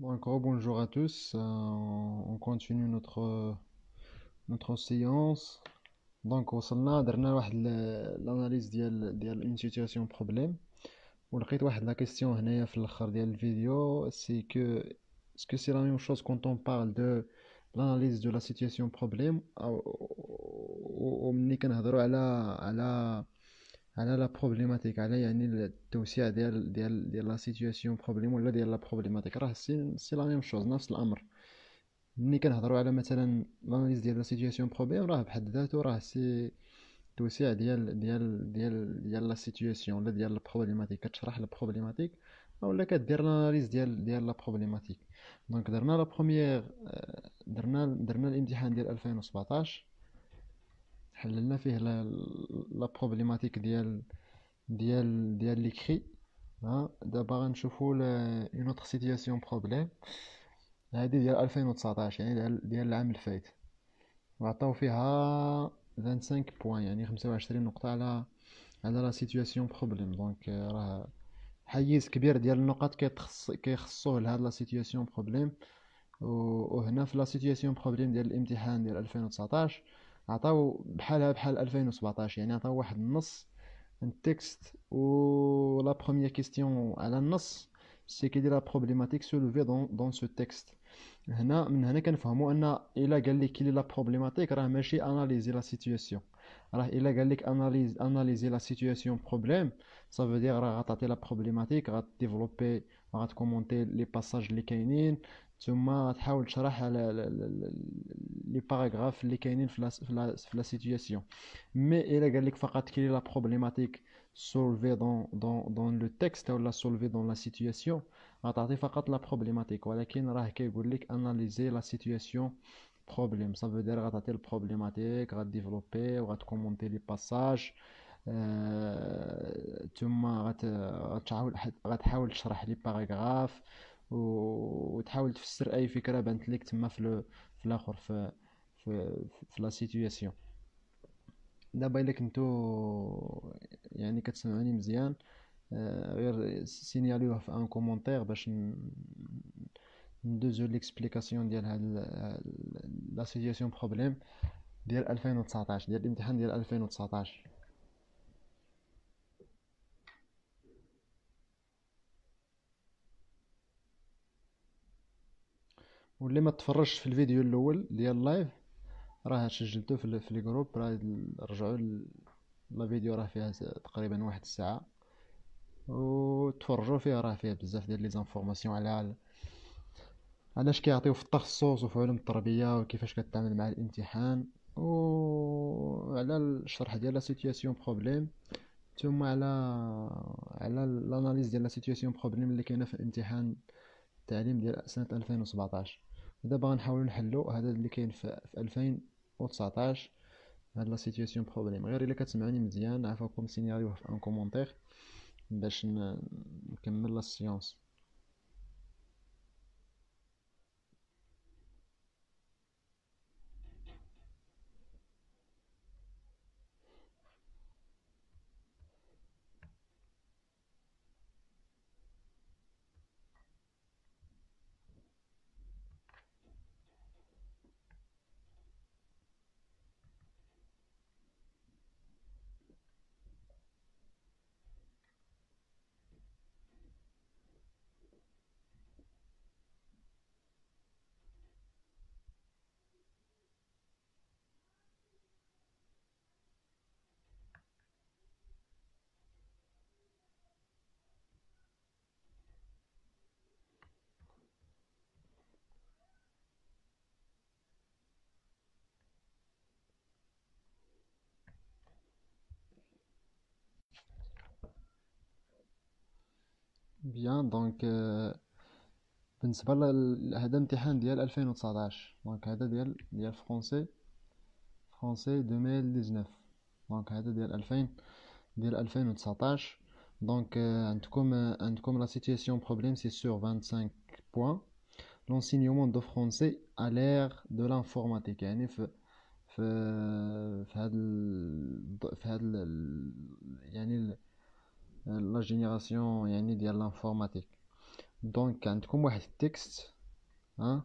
Donc, bonjour à tous. Euh, on continue notre, notre séance. Donc, وصلنا درنا واحد l'analyse ديال ديال une situation problème ولقيت واحد la question هنايا في الاخر ديال الفيديو c'est que est-ce que c'est la même chose quand on parle de l'analyse de la situation problème ومني كنهضروا على على على la problématique على يعني التوسيع ديال ديال ديال la situation problème ولا ديال la problématique راه c'est c'est la même chose نفس الأمر. ملي كنهضروا على مثلا l'analyse ديال la situation problème راه بحد ذاته راه c'est توسيع ديال ديال ديال ديال la situation ولا ديال ال problématique كتشرح ال problématique ولا كدير l'analyse ديال ديال la problématique donc درنا la première درنا درنا الامتحان ديال 2017 حللنا فيه la problématique ديال ديال ديال l'écrit ها دابا غنشوفو une autre situation problème هادي ديال 2019 يعني ديال, العام الفايت وعطاو فيها 25 points يعني 25 نقطة على على la situation problème donc راه حيز كبير ديال النقط كيتخص كيخصوه لهاد la situation problème وهنا في la situation problème ديال الامتحان ديال 2019 عطاو بحالها بحال 2017 يعني عطاو واحد النص ال texte و la première question على النص c'est quelle la problématique soulevée dans dans ce texte هنا من هنا كنفهموا أن إلا قال لك quelle est la problématique راه ماشي analyser la situation راه إلا قال لك analyse analyser la situation problème ça veut dire راه غتعطي la problématique غ développer غت commenter les passages اللي كاينين ثم غتحاول تشرح لي باراغراف اللي كاينين في في لا سيتوياسيون مي الا قال لك فقط كاين لا بروبليماتيك سولفي دون دون دون لو تكست ولا سولفي دون لا سيتوياسيون غتعطي فقط لا بروبليماتيك ولكن راه كيقول لك اناليزي لا سيتوياسيون بروبليم صافي دير غتعطي البروبليماتيك غديفلوبي وغتكومونتي لي باساج ثم غتحاول غتحاول تشرح لي باراغراف وتحاول تفسر اي فكره بانت لك تما في في الاخر في في, في la situation دابا إلا كنتو يعني كتسمعوني مزيان آه، غير signalez-le في un commentaire باش ندوزو l'explication ديال هاد la situation problème ديال 2019 ديال الامتحان ديال 2019 واللي ما تفرجش في الفيديو الأول ديال ال live راه سجلته في, في les groupes راه رجعوا la vidéo راه فيها تقريبا واحد الساعة. وتفرجوا فيها راه فيها بزاف ديال les informations على علاش كيعطيو في التخصص وفي علوم التربية وكيفاش كتعامل مع الامتحان. وعلى الشرح ديال la situation problème ثم على على ال analyse ديال la situation problème اللي كاينة في الامتحان التعليم ديال سنة 2017 دابا غنحاولوا نحلو هذا اللي كاين في 2019 هاد la situation problème. غير إلا كتسمعوني مزيان عفاكم signalez-le في un commentaire باش نكمل la séance. بيان دونك بالنسبه لهذا الامتحان ديال 2019 دونك هذا ديال ديال فرونسي فرونسي 2019 دونك هذا ديال 2000 ديال 2019 دونك عندكم عندكم لا سيتوياسيون بروبليم سي سور 25 بوين l'enseignement de français à l'ère de l'informatique يعني في في في هذا في هذا يعني لا جينيراسيون يعني ديال لانفورماتيك دونك عندكم واحد التكست ها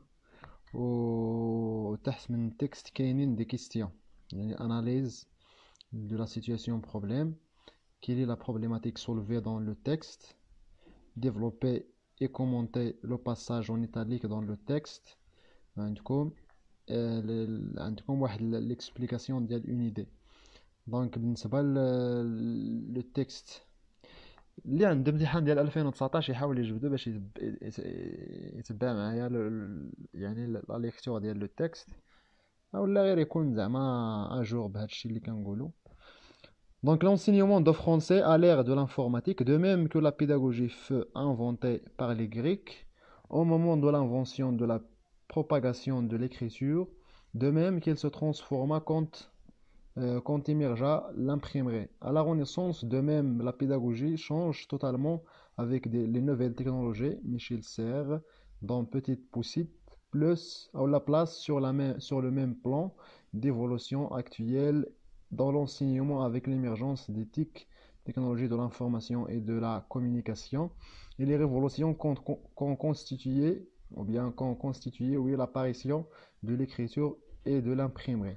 و تحت من التكست كاينين دي كيستيون يعني اناليز de la situation problème quelle est la problématique soulevée dans le texte développer et commenter le passage en italique dans le texte عندكم عندكم واحد l'explication ديال une idée دونك بالنسبه للتكست اللي عنده امتحان ديال 2019 يحاول يجبدو باش يتبع معايا يعني لا ليكتور ديال لو تكست اولا غير يكون زعما اجور بهادشي اللي كنقولو Donc l'enseignement de français à l'ère de l'informatique, de même que la pédagogie fut inventée par les Grecs au moment de l'invention de la propagation de l'écriture, de même qu'elle se transforma quand euh, quand émergea l'imprimerie. À la Renaissance, de même, la pédagogie change totalement avec les nouvelles technologies. Michel Serre, dans Petite Poussite, plus la place sur, la sur le même plan d'évolution actuelle dans l'enseignement avec l'émergence d'éthiques, technologies de l'information et de la communication et les révolutions qu'ont constitué ou bien qu'ont constitué oui, l'apparition de l'écriture et de l'imprimerie.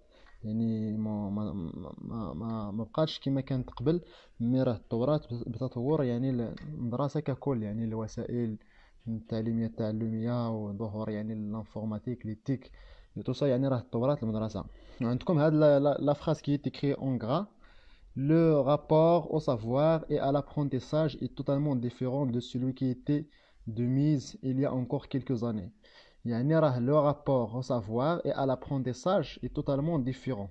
يعني ما ما ما ما, ما بقاتش كما كانت قبل مي راه تطورات بتطور يعني المدرسه ككل يعني الوسائل التعليميه التعلميه وظهور يعني الانفورماتيك لي تيك تو سا يعني راه تطورات المدرسه عندكم هاد لا فراس كي تيكري اون غرا Le rapport au savoir et à l'apprentissage est totalement différent de celui qui était de mise il y a encore quelques années. يعني راه لو رابور او سافوار اي ا لابرونتيساج اي توتالمون ديفيرون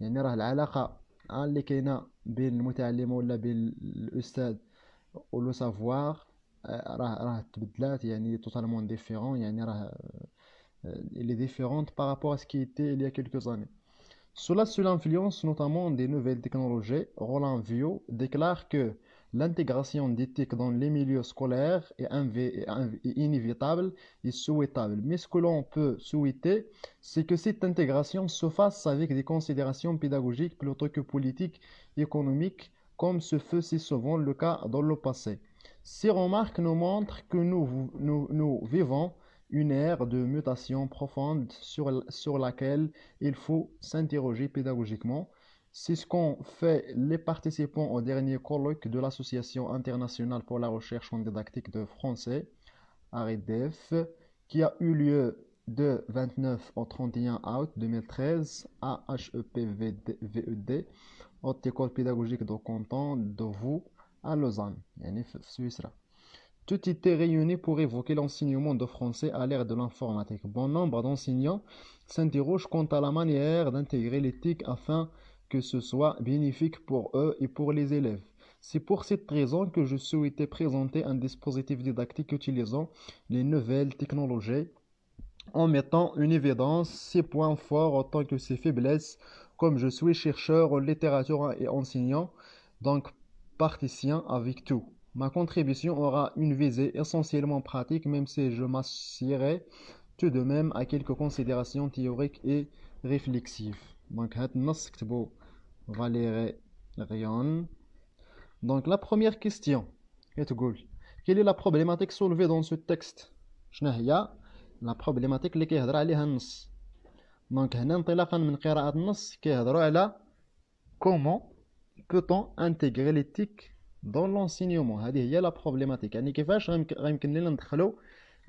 يعني راه العلاقه اللي كاينه بين المتعلم ولا بين الاستاذ ولو سافوار راه راه تبدلات يعني توتالمون ديفيرون يعني راه اللي ديفيرونت بارابور ا سكي ايتي il y a quelques années Cela sous l'influence notamment des nouvelles technologies, Roland Vio déclare que l'intégration d'éthique dans les milieux scolaires est, inévitable et souhaitable. Mais ce que l'on peut souhaiter, c'est que cette intégration se fasse avec des considérations pédagogiques plutôt que politiques, économiques, comme ce fut si souvent le cas dans le passé. Ces remarques nous montrent que nous, vivons une ère de mutation profonde sur laquelle il faut s'interroger pédagogiquement. C'est ce qu'ont fait les participants au dernier colloque de l'Association internationale pour la recherche en didactique de français, AREDEF, qui a eu lieu de 29 au 31 août 2013 à HEPVED, Haute École pédagogique de Canton de Vous, à Lausanne, Suisse. Tout était réuni pour évoquer l'enseignement de français à l'ère de l'informatique. Bon nombre d'enseignants s'interrogent quant à la manière d'intégrer l'éthique afin que ce soit bénéfique pour eux et pour les élèves. C'est pour cette raison que je souhaitais présenter un dispositif didactique utilisant les nouvelles technologies en mettant en évidence ses points forts autant que ses faiblesses, comme je suis chercheur en littérature et enseignant, donc particien avec tout. Ma contribution aura une visée essentiellement pratique, même si je m'assierai tout de même à quelques considérations théoriques et réflexives. Donc, voilà très bien. Donc, la première question. Quelle est la problématique soulevée dans ce texte La problématique اللي كيهضر عليها النص. Donc, هنا انطلاقا من قراءة النص كيهضروا على comment peut-on intégrer l'éthique dans l'enseignement هذه هي la problématique يعني كيفاش غيمكن لنا ندخلو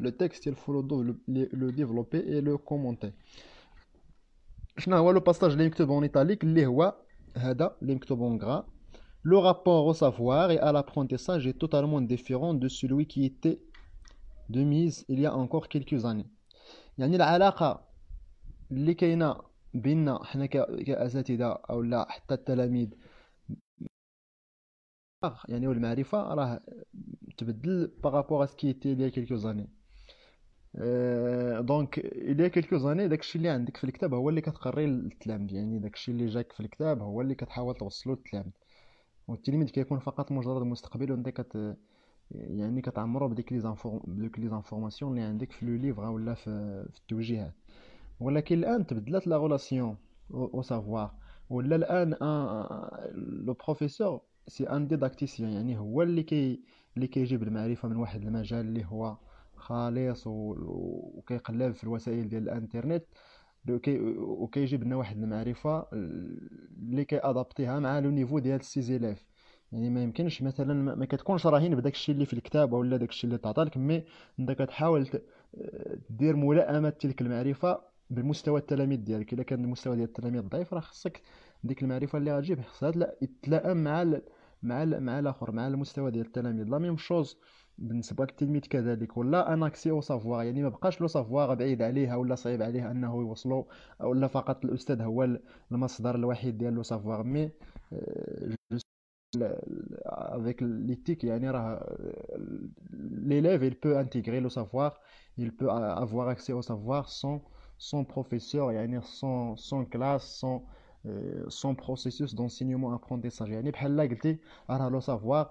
le texte il faut le, le développer et le commenter شنو هو لو باساج اللي مكتوب en italique اللي هو هذا اللي مكتوب en gras le rapport au savoir et à l'apprentissage est totalement différent de celui qui était de mise il y a encore quelques années يعني العلاقة اللي كاينة بيننا حنا كأساتذة أو لا حتى التلاميذ يعني والمعرفة راه تبدل بارابور اسكي ايتي ليا كيلكو زاني donc il y a quelques années داكشي اللي عندك في الكتاب هو اللي كتقري للتلاميذ. يعني داكشي اللي جاك في الكتاب هو اللي كتحاول توصلو للتلاميذ. والتلميذ كيكون فقط مجرد مستقبل وانت كت يعني كتعمرو بديك les inform بديك les informations اللي عندك في le livre ولا في, في التوجيهات ولكن الآن تبدلت la relation au savoir ولا الآن le professeur c'est un didacticien يعني هو اللي كي اللي كيجيب المعرفة من واحد المجال اللي هو خالص وكيقلب في الوسائل ديال الانترنت وكيجيب لنا واحد المعرفة اللي كيأدابتيها مع le niveau ديال ses élèves يعني ما يمكنش مثلا ما كتكونش رهين بداك الشيء اللي في الكتاب ولا داك الشيء اللي تعطى لك mais أنت كتحاول دير ملائمة تلك المعرفة بمستوى التلاميذ ديالك. إلا كان المستوى ديال التلاميذ ضعيف راه خصك ديك المعرفة اللي غتجيب. خصها تتلائم مع مع مع الآخر مع المستوى ديال التلاميذ. la même chose بالنسبه للتلميذ كذلك ولا ان اكسي او سافوار يعني ما بقاش لو سافوار بعيد عليه ولا صعيب عليه انه يوصلو ولا فقط الاستاذ هو المصدر الوحيد ديال لو سافوار مي avec l'éthique يعني راه l'élève il peut intégrer le savoir il peut avoir accès au savoir sans son professeur يعني sans son classe sans son processus d'enseignement apprentissage يعني بحال قلتي راه لو سافوار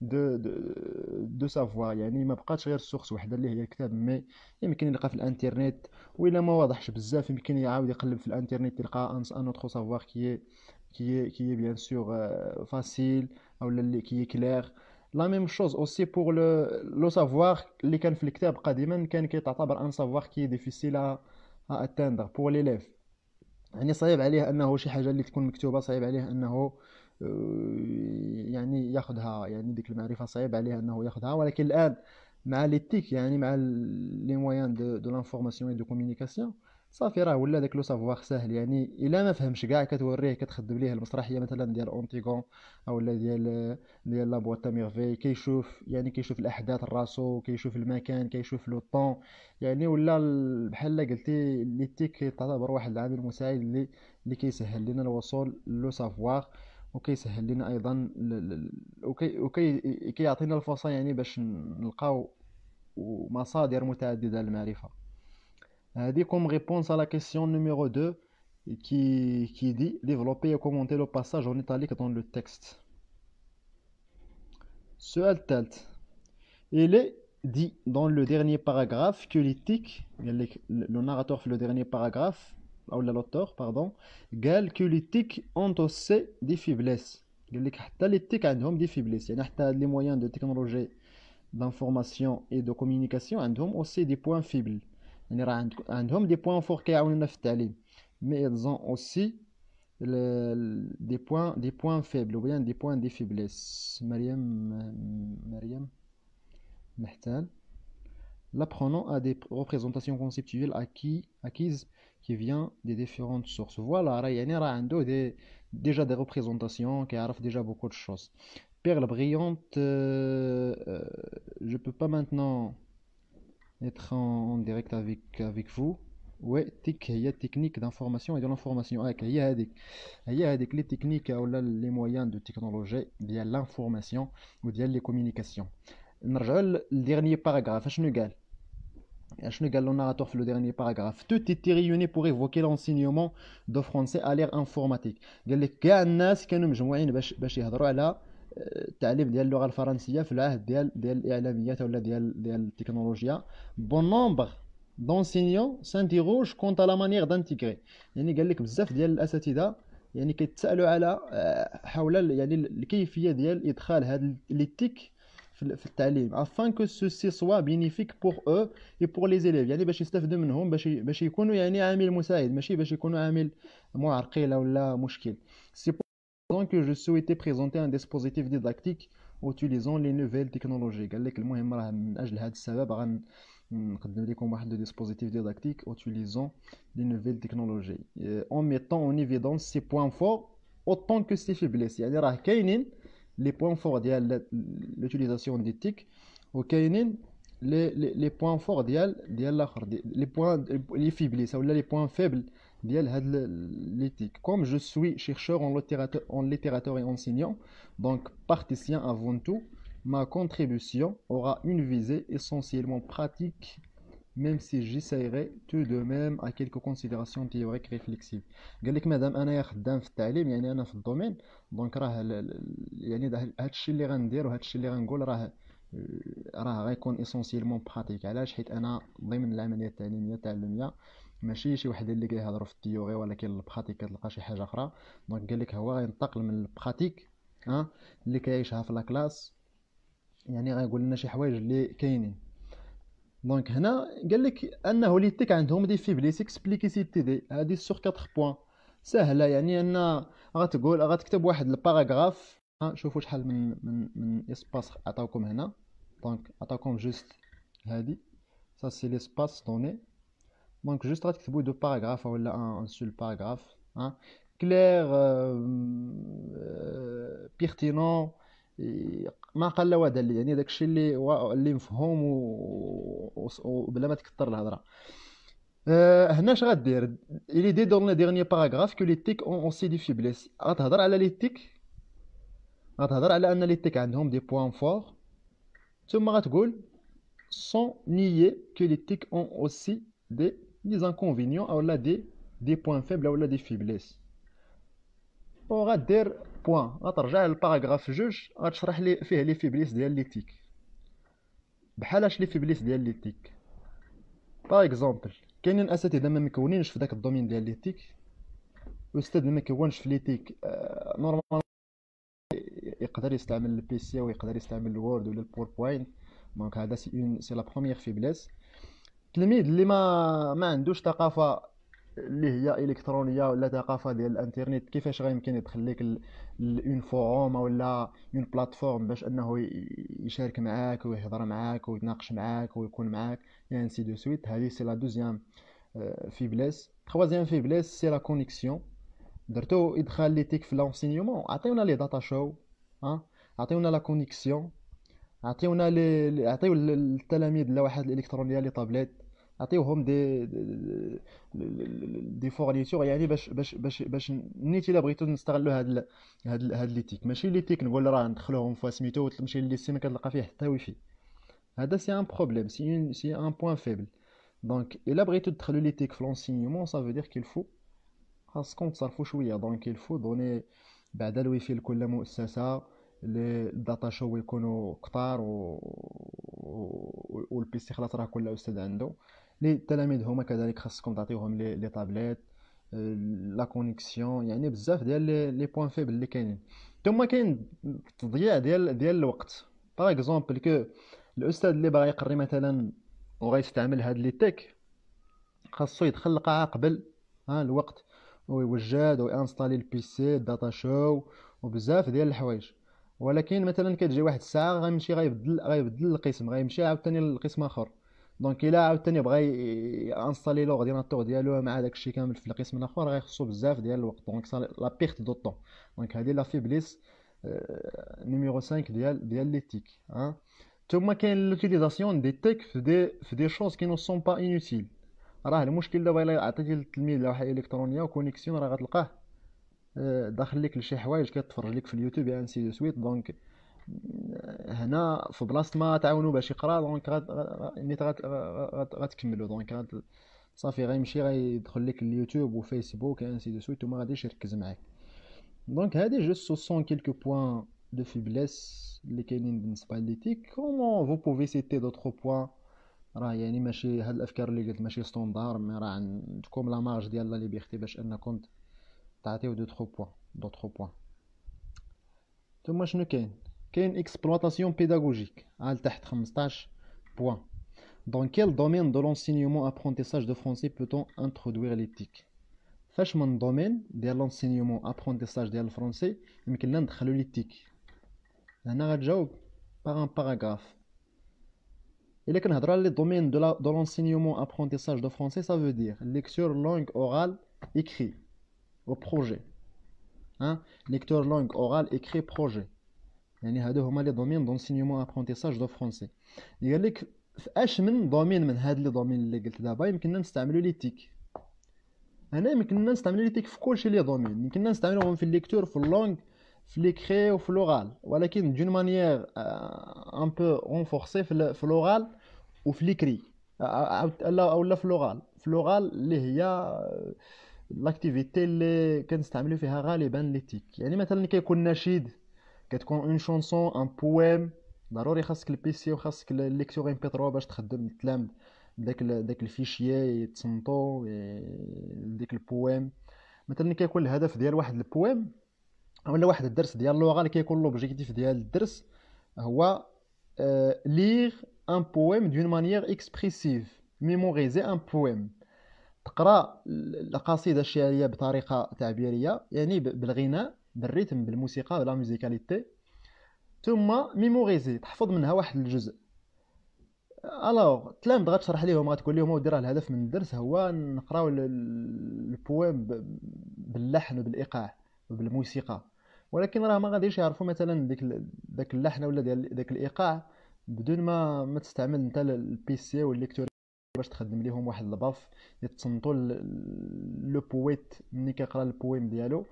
دو دو سافوار يعني ما بقاتش غير source وحدة اللي هي الكتاب. mais يمكن يلقى في الانترنت وإلا ما واضحش بزاف. يمكن يعاود يقلب في الانترنت يلقى un autre savoir qui qui qui bien sûr facile أو اللي qui clair la même chose aussi pour le le savoir اللي كان في الكتاب قديما كان كيتعتبر un savoir qui difficile à atteindre pour l'élève يعني صعيب عليه أنه شي حاجة اللي تكون مكتوبة صعيب عليه أنه يعني ياخذها يعني ديك المعرفة صعيب عليه إنه ياخذها ولكن الآن مع les TIC يعني مع les moyens de de l'information de communication صافي راه ولا داك le savoir ساهل. يعني إلا ما فهمش كاع كتوريه كتخدم ليه المسرحية مثلا ديال أونتيغون اولا ديال ديال La Boîte à merveilles كيشوف يعني كيشوف الأحداث راسو كيشوف المكان كيشوف le temps. يعني ولا بحال قلتي les TIC كيعتبر واحد العامل مساعد اللي اللي كيسهل لنا الوصول لو سافوار. وكيسهل لنا ايضا وكي وكي كيعطينا الفرصه يعني باش نلقاو مصادر متعدده للمعرفه هذه comme réponse à la question numéro 2 qui, qui dit développer et commenter le passage en italique dans le texte السؤال الثالث il est dit dans le dernier paragraphe que l'éthique le narrateur fait le dernier paragraphe ou l'auteur pardon قال que l'éthique ont aussi des faiblesses قال لك حتى l'éthique عندهم des faiblesses يعني حتى les moyens de technologie d'information et de communication عندهم aussi des points faibles يعني راه عندهم دي بوين فور كيعاونونا في التعليم مي ils ont aussi دي بوين دي بوين فيبل ou bien des points de faiblesse مريم مريم محتال L'apprenant a des représentations conceptuelles acquis, acquises qui vient des différentes sources. Voilà, il déjà des représentations qui arrivent déjà beaucoup de choses. Perle brillante, euh, euh, je ne peux pas maintenant être en, direct avec, avec vous. Ouais, il y a technique d'information et de l'information. Il y a des les techniques les moyens de technologie, via l'information ou il y a les communications. Le dernier paragraphe, je ne gagne لو ديرني باراغراف تو تيتي ريوني بور ايفوكي لونسينيومون دو فرونسي ا لير انفورماتيك قال لك كاع الناس كانوا مجموعين باش باش يهضروا على التعليم ديال اللغه الفرنسيه في العهد ديال ديال الاعلاميات ولا ديال ديال التكنولوجيا بون نومبر دونسينيون سانتيروج كونت لا مانيير دانتيغري يعني قال لك بزاف ديال الاساتذه يعني كيتسالوا على آه، حول يعني الكيفيه ديال ادخال هاد لي تيك في التعليم afin que ceux-ci soient bénéfiques pour eux et pour les élèves يعني باش يستافدوا منهم باش باش يكونوا يعني عامل مساعد ماشي باش يكونوا عامل معرقلة ولا مشكل. c'est pour que je souhaitais présenter un dispositif didactique utilisant les nouvelles technologies. قال لك المهم راه من أجل هذا السبب غنقدم لكم واحد dispositif didactique utilisant les nouvelles technologies. En mettant en évidence ses points forts autant que ses faiblesses. يعني راه كاينين les points forts ديال l'utilisation des tics وكاينين les, les, les points forts ديال ديال الاخر les points les faiblesses ولا les points faibles ديال هاد les tics comme je suis chercheur en littérature, en littérature et enseignant donc praticien avant tout ma contribution aura une visée essentiellement pratique même si j'essaierai tout de même à quelques considérations théoriques réflexives. قال لك مادام انايا خدام في التعليم يعني أنا في ال domaine donc راه يعني هادشي اللي غندير وهادشي اللي غنقول راه راه غيكون essentiellement pratique علاش؟ حيت أنا ضمن العملية التعليمية التعلمية ماشي شي وحدين اللي كيهضروا في ال théorie ولكن ال pratique كتلقى شي حاجة أخرى. donc قال لك هو غينتقل من ال pratique ها اللي كيعيشها في la classe يعني غيقول لنا شي حوايج اللي كاينين. donc هنا قال لك أنه les TIC عندهم des faiblesses expliquez citez des. هادي sur 4 points سهلة يعني أن غتقول غتكتب واحد ال paragraphe. شوفوا شحال من من من espace عطاوكم هنا. donc عطاوكم juste هادي. ça c'est l'espace donné donc juste غتكتبوا deux paragraphes ولا un seul paragraphe. ها clair pertinent ما لا ودل يعني داكشي اللي اللي مفهوم وبلا ما تكثر الهضرة. أه هنا اش غدير؟ il est dit dans le dernier paragraphe que les TIC ont aussi des faiblesses غتهضر على les غتهضر على أن les عندهم des points forts ثم غتقول sans nier que les TIC ont aussi des les inconvénients اولا des des points faibles اولا des faiblesses وغدير point غترجع لل paragraphe جوج غتشرح لي فيه les faiblesses ديال les TIC بحال اش les faiblesses ديال les TIC par exemple كاينين اساتذه ما مكونينش في داك ال domaine ديال les TIC الاستاذ ما مكونش في les TIC normal يقدر يستعمل ال PC ويقدر يستعمل ال Word ولا ال PowerPoint donc هذا c'est un c'est la première faiblesse التلميذ اللي ما ما عندوش ثقافه اللي هي إلكترونية ولا ثقافة ديال الإنترنت كيفاش غيمكن يدخل لك un forum ولا une plateforme باش أنه يشارك معاك ويهضر معاك ويتناقش معاك ويكون معاك يعني ainsi de suite هذه c'est la deuxième faiblesse troisième faiblesse c'est la connexion درتو إدخال les TIC في l'enseignement عطيونا les data show ها؟ عطيونا la connexion عطيونا لي عطيو التلاميذ اللوحات الإلكترونية les tablettes عطيوهم des des fournitures يعني باش باش باش باش نيت الا بغيتو نستغلوا هاد هاد هاد les TIC. ماشي les TIC نقول راه ندخلوهم في سميتو وتمشي للسي ما كتلقى فيه حتى ويفي هذا سي un problème c'est c'est un point faible donc إلا بغيتو تدخلوا les TIC في l'enseignement ça veut dire qu'il faut خاصكم تصرفوا شوية. donc qu'il faut donner بعد الويفي لكل مؤسسة les data show يكونوا كتار و... وال PC خلاص راه كل أستاذ عنده. للتلاميذ هما كذلك خاصكم تعطيوهم les les tablettes la connexion يعني بزاف ديال les points faibles اللي كاينين. ثم كاين تضييع ديال ديال الوقت. par exemple que الأستاذ اللي باغي يقري مثلا وغيستعمل هاد les TIC خاصو يدخل القاعه قبل ها الوقت ويوجد وي installer ال PC ال data show وبزاف ديال الحوايج. ولكن مثلا كتجي واحد الساعة غيمشي غيبدل غيبدل القسم غيمشي عاوتاني لقسم آخر. donc إلا عاوتاني بغا installer l'ordinateur ديالو مع داكشي كامل في القسم الأخر غيخصو بزاف ديال الوقت. donc la perte de temps donc هادي la faiblesse numéro 5 ديال ديال les TIC ها؟ ثم كاين l'utilisation des TIC في des في des choses qui ne sont pas inutiles راه المشكل دابا إلا عطيتي للتلميذ لوحة إلكترونية و connexion راه غتلقاه داخل لك لشي حوايج كتفرج لك في اليوتيوب يعني ainsi de suite donc هنا في بلاصة ما تعاونوا باش يقرأ donc نيت غتكملوا donc صافي غيمشي غيدخل لك ال YouTube و Facebook ainsi de suite وما غاديش يركز معاك. donc هادي juste ce sont quelques points de faiblesse اللي كاينين بالنسبة les TIC comme vous pouvez citer d'autres points راه يعني ماشي هاد الأفكار اللي قلت ماشي standard mais راه عندكم la marge ديال la liberté باش انكم تعطيو d'autres points d'autres points ثم شنو كاين؟ كاين اكسبلوطاسيون بيداغوجيك عال تحت 15 بوان Dans quel domaine de l'enseignement apprentissage de français peut-on introduire l'éthique فاش من دومين ديال l'enseignement apprentissage ديال الفرنسي يمكن لنا ندخلو l'éthique هنا غتجاوب باغ ان باراغراف الا كنهضروا على لي دومين دو دو l'enseignement apprentissage de français ça veut dire lecture langue orale écrit au projet hein lecture langue orale écrit projet يعني هادو هما les domaines d'enseignement apprentissage de français قال لك في اش من domaine من هاد les domaines اللي قلت دابا يمكننا نستعملو les TIC. هنا يمكننا نستعملو les TIC في كلشي les domaines. يمكننا نستعملوهم في ال lecture في ال langue في l'écrit وفي لوغال. ولكن d'une manière un peu renforcée في لوغال وفي l'écrit أو لا في لوغال. في لوغال اللي هي l'activité اللي كنستعملو فيها غالبا les TIC. يعني مثلا كيكون نشيد. كتكون une chanson un poème. ضروري خاصك ال PC وخاصك ال lecteur MP 3 باش تخدم التلام. داك داك ال fichier يتصنتو ديك ال poème. مثلا كيكون الهدف ديال واحد ال poème ولا واحد الدرس ديال اللغة اللي كيكون l'objectif ديال الدرس هو lire un poème d'une manière expressive mémoriser un poème تقرا القصيدة الشعرية بطريقة تعبيرية يعني بالغناء. بال rythme بالموسيقى ب la musicalité ثم mémoriser تحفظ منها واحد الجزء. alors تلامد غتشرح ليهم غتقول لهم ودي راه الهدف من الدرس هو نقراو ال poème باللحن وبالإيقاع وبالموسيقى. ولكن راه ما غاديش يعرفوا مثلا ديك داك اللحن ولا ديال داك الإيقاع بدون ما ما تستعمل انت ال PC وال lecteur باش تخدم ليهم واحد ال baffe يتصنتوا le poète ملي كيقرا ال poème ديالو.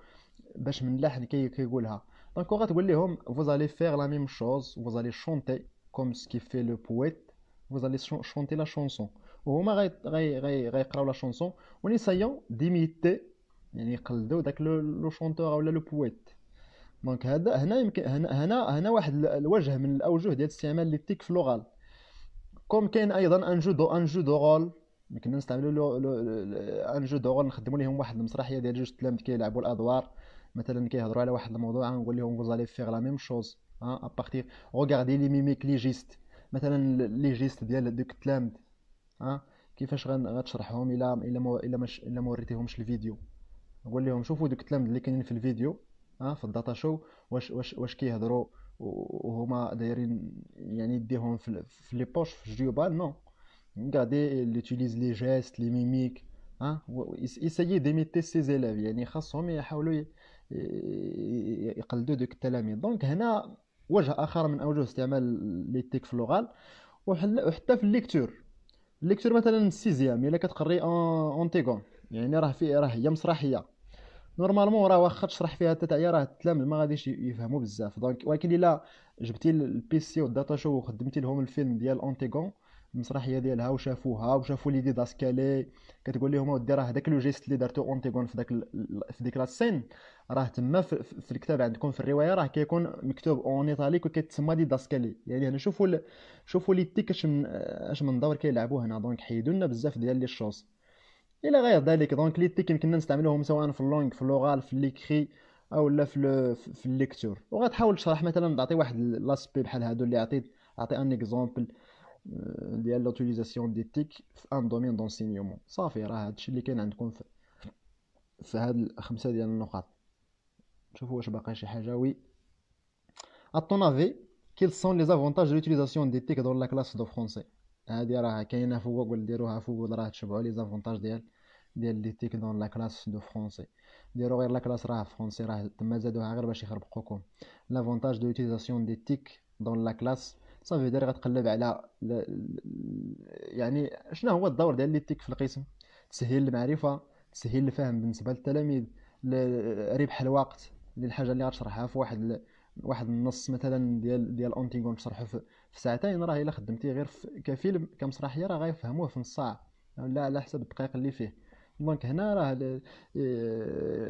باش من اللحن كيقولها. donc غتقول لهم vous allez faire la même chose vous allez chanter comme ce que fait le poète vous allez chanter la chanson. وهما غي غي غي غيقراو la chanson en essayant d'imiter يعني يقلدوا داك le chanteur ولا le poète donc هذا هنا يمكن هنا هنا هنا واحد الوجه من الاوجه ديال استعمال les TIC في l'oral comme كاين أيضا un jeu de un jeu de rôle يمكن نستعملوا un jeu de rôle نخدموا لهم واحد المسرحيه ديال جوج تلاميذ كيلعبوا الادوار مثلا كيهضروا على واحد الموضوع نقول لهم vous allez faire la même chose à partir روغاردي لي ميميك لي جيست مثلا لي جيست ديال دوك التلامذ ها كيفاش غتشرحهم؟ إلا إلا إلا ما إلا ما وريتيهمش الفيديو. نقول لهم شوفوا دوك التلامذ اللي كاينين في الفيديو ها في الداتا شو واش واش واش كيهضروا وهما دايرين يعني يديهم في, في لي بوش في الجيوبان نو غادي ليوتيليز لي جيست لي ميميك ها يسيي ديميتي سي زيلاف يعني خاصهم يحاولوا يقلدوا دوك التلاميذ. donc هنا وجه آخر من أوجه استعمال les TIC في اللغة وحتى في ال lecture. ال lecture مثلا ال sixième إلا كتقري اونتيغون يعني راه في راه هي مسرحية. normalement راه واخا تشرح فيها حتى راه التلاميذ ما غاديش يفهموا بزاف. donc ولكن إلا جبتي ال PC وال data show وخدمتي لهم الفيلم ديال اونتيغون المسرحية ديالها وشافوها وشافوا les didascalies كتقول لهم أودي راه داك le geste اللي دارتو اونتيغون في داك في ديك la scène. راه تما في, الكتاب عندكم في الرواية راه كيكون مكتوب en italique وكيتسمى didascalie. يعني هنا شوفوا ل... شوفوا les TIC اش من اش من دور كيلعبوا هنا. donc حيدوا لنا بزاف ديال les choses. إلى غير ذلك donc les TIC يمكننا نستعملوهم سواء في ال langue في l'oral في l'écrit أو لا في في ال lecture. وغتحاول تشرح مثلا تعطي واحد l'aspect بحال هادو اللي عطيت عطي un exemple ديال l'utilisation des TIC في un domaine d'enseignement صافي راه هادشي اللي كاين عندكم في في هاد الخمسه ديال النقاط. شوفوا واش باقي شي حاجة. Oui à ton avis quels sont les avantages de l'utilisation des TIC dans la classe de français هادي راه كاينة في جوجل ديروها في جوجل راه تشبعوا les avantages ديال ديال les TIC dans la classe de français ديروا غير la classe راه français راه تما زادوها غير باش يخربقوكم. l'avantage de l'utilisation des TIC dans la classe صافي دير غتقلب على يعني شنو هو الدور ديال les TIC في القسم؟ تسهيل المعرفة تسهيل الفهم بالنسبة للتلاميذ ربح الوقت للحاجه اللي غتشرحها في واحد واحد النص مثلا ديال ديال اونتيغون تشرحه في, في ساعتين. راه إلا خدمتي غير كفيلم كمسرحيه راه غيفهموه في نص ساعة. لا على حسب الدقائق اللي فيه. donc هنا راه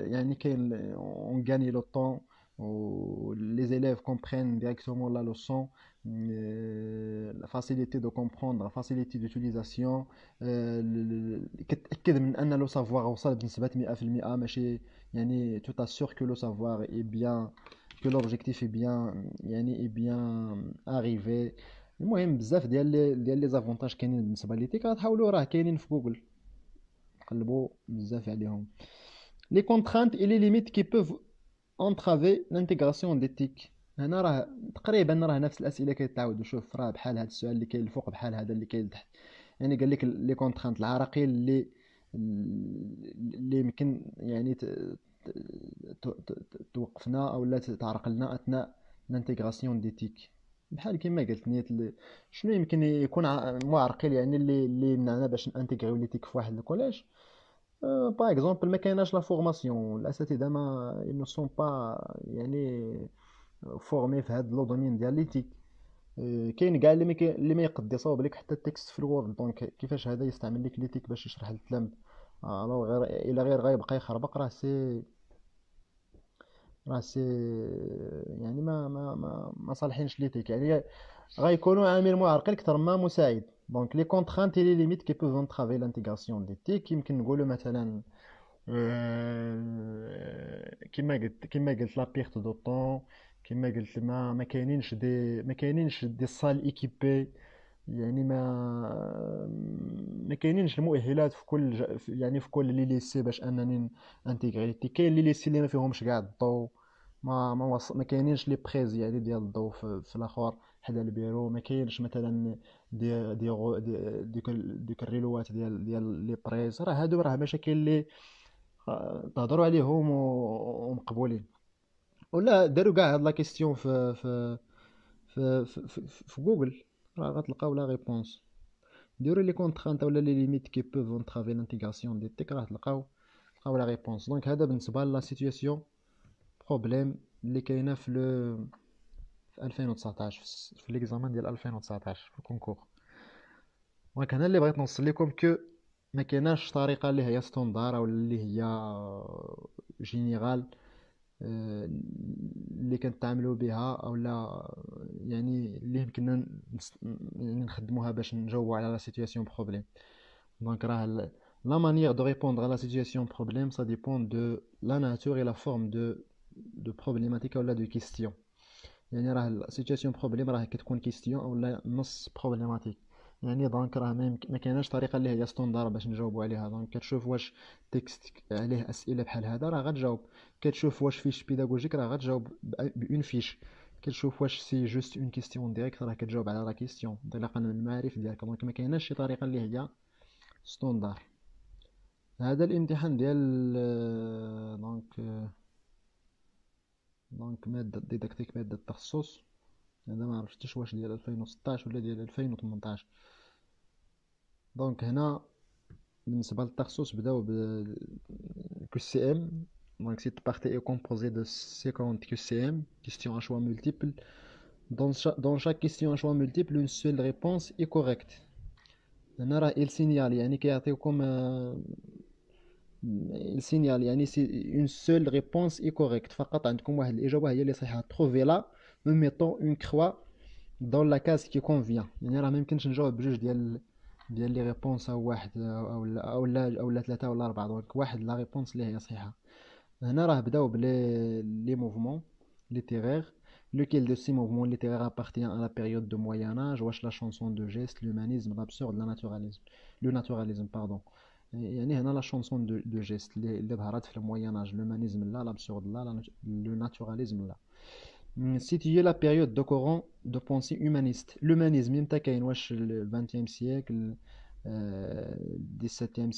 يعني كاين اون غاني لو طون و لي زيليف كومبرين ديريكتومون لا لوسون la facilité de comprendre la facilité d'utilisation كتأكد من أن لو سافوار وصل بنسبة 100% ماشي يعني تو t'assures que le savoir est bien que l'objectif est bien يعني est bien arrivé المهم بزاف ديال ديال لي زافونتاج كاينين بالنسبه ليتيك غتحاولوا راه كاينين في جوجل قلبوا بزاف عليهم لي كونترانت اي لي ليميت كي بوف انترافي لانتيغراسيون ديتيك هنا راه تقريبا راه نفس الأسئلة كيتعاودوا. شوف راه بحال هذا السؤال اللي كاين الفوق بحال هذا اللي كاين لتحت يعني قال لك les contraintes العراقيل اللي اللي يمكن يعني توقفنا أو لا تعرق لنا أثناء l'intégration des TIC بحال كما قلت نيت شنو يمكن يكون معرقل يعني اللي اللي يمنعنا باش ن intégrer و les TIC في واحد ال collège؟ par exemple ما كايناش la formation الأساتذة mais ne sont pas يعني formés في هذا le domaine ديال les TIC. كاين كاع اللي اللي ما يقد يصاوب لك حتى ال texte في ال Word. donc كيفاش هذا يستعمل لك les TIC باش يشرح للتلامذ alors غير إلا غير غيبقى يخربق راه سي راه سي يعني ما ما ما, ما صالحينش les TIC. يعني غيكونوا عامل معرقل أكثر ما مساعد. donc les contraintes les limites qui peuvent entraver l'intégration des TIC يمكن نقولوا مثلا كما قلت كما قلت la perte de temps كما قلت ما ما كاينينش des ما كاينينش des salles équipées يعني ما ما كاينينش المؤهلات في كل يعني في كل les lycées باش أنني intégrer كاين les lycées اللي ما فيهمش كاع الضو ما ما, وص... ما كاينينش les prises يعني ديال الضو في, في الآخر حدا البيرو. ما كاينش مثلا دي دي دي ديك ديك الريلوات ديال ديال les prises. راه هادو راه مشاكل اللي تهضروا عليهم ومقبولين. ولا داروا كاع هاد la question في في في في, في, جوجل. راه غتلقاو la réponse. ديروا les contraintes ولا les limites qui peuvent entraver l'intégration des TIC راه تلقاو تلقاو la réponse. donc هذا بالنسبة la situation problème اللي كاينة في le في 2019 في l'examen ديال 2019 في ال concours donc هنا اللي بغيت نوصل لكم que ما كايناش طريقة اللي هي standard أو اللي هي générale اللي كنتعاملوا بها أو لا يعني اللي يمكننا يعني نخدموها باش نجاوبوا على la situation problème donc راه la manière de répondre la situation problème ça dépend de la nature et la forme de de problématique ولا de question يعني راه situation problème راه كتكون question اولا نص problématique يعني donc راه ما كايناش طريقة اللي هي standard باش نجاوبوا عليها. donc كتشوف واش texte عليه أسئلة بحال هذا راه غتجاوب. كتشوف واش fiche pédagogique راه غتجاوب ب une fiche. كتشوف واش c'est juste une question directe راه كتجاوب على la question انطلاقا من المعارف ديالك. donc ما كايناش شي طريقة اللي هي standard. هذا الامتحان ديال donc donc مادة didactique مادة التخصص هذا ما عرفتش واش ديال 2016 ولا ديال 2018 donc هنا بالنسبة للتخصص بداو ب QCM donc cette partie est composée de 50 QCM, questions à choix multiples. Dans chaque, dans chaque question à choix multiple, une seule réponse est correcte. هنا il signale يعني كيعطيوكم il signale يعني c'est une seule réponse est correcte فقط عندكم واحد الإجابة هي اللي صحيحة trouvez la en mettant une croix dans la case qui convient يعني راه ما يمكنش نجاوب بجوج ديال ديال لي ريبونس او واحد او لا او لا او لا ثلاثه ولا اربعه دونك واحد لا ريبونس اللي هي صحيحه هنا راه بداو بلي لي موفمون littéraires lequel de ces mouvements littéraires appartient à la période de Moyen Âge واش la chanson de geste l'humanisme l'absurde le naturalisme le naturalisme pardon يعني هنا لا شونسون دو, دو جيست اللي ظهرت في الموين اج l'humanisme لا l'absurde لا le naturalisme لا situer la période de courant de pensée humaniste l'humanisme امتى كاين واش ال 20e siècle 17e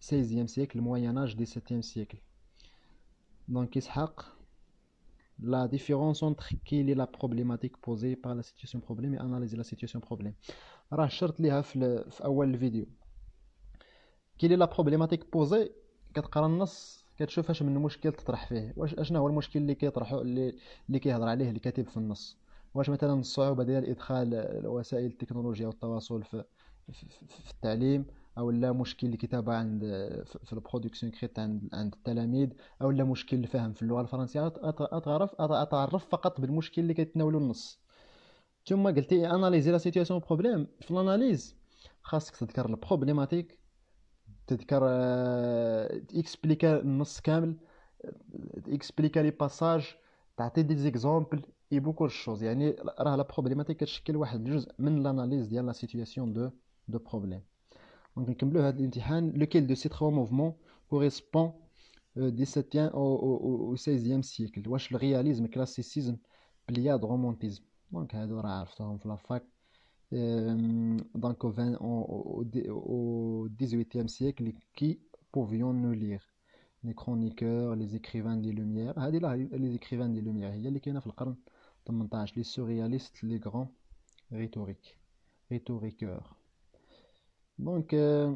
16e siècle le moyen âge 17e siècle donc Ishaq la différence entre quelle est la problématique posée par la situation problème et analyser la situation problème راه شرط ليها في, في اول الفيديو كي لا بروبليماتيك بوزي كتقرا النص كتشوف اش من مشكل تطرح فيه واش اشنا هو المشكل اللي كيطرحو اللي اللي كيهضر عليه الكاتب في النص؟ واش مثلا الصعوبة ديال إدخال وسائل التكنولوجيا والتواصل في, في, في التعليم؟ أو لا مشكل الكتابه عند في ال production écrite عند عند التلاميذ؟ أو لا مشكل الفهم في اللغة الفرنسية؟ اتعرف أتعرف فقط بالمشكل اللي كيتناولو النص. ثم قلتي أناليزي لا سيتوياسيون بروبليم في الأناليز خاصك تذكر البروبليماتيك تذكر اكسبليكا النص كامل اكسبليكا لي باساج تعطي دي زيكزومبل اي بوكو شوز يعني راه لا بروبليماتيك كتشكل واحد الجزء من لاناليز ديال لا سيتوياسيون دو دو بروبليم دونك نكملو هذا الامتحان لوكيل دو سي تخوا موفمون كوريسبون دي 17 او 16 سيكل واش الرياليزم كلاسيسيزم بلياد رومونتيزم دونك هادو راه عرفتهم في لافاك Euh, donc au, 20, au, au, 18e siècle, qui pouvions nous lire? Les chroniqueurs, les écrivains des Lumières. Ah, les écrivains des Lumières, il y a les les surréalistes, les grands rhétoriques, rhétoriqueurs. Donc, euh,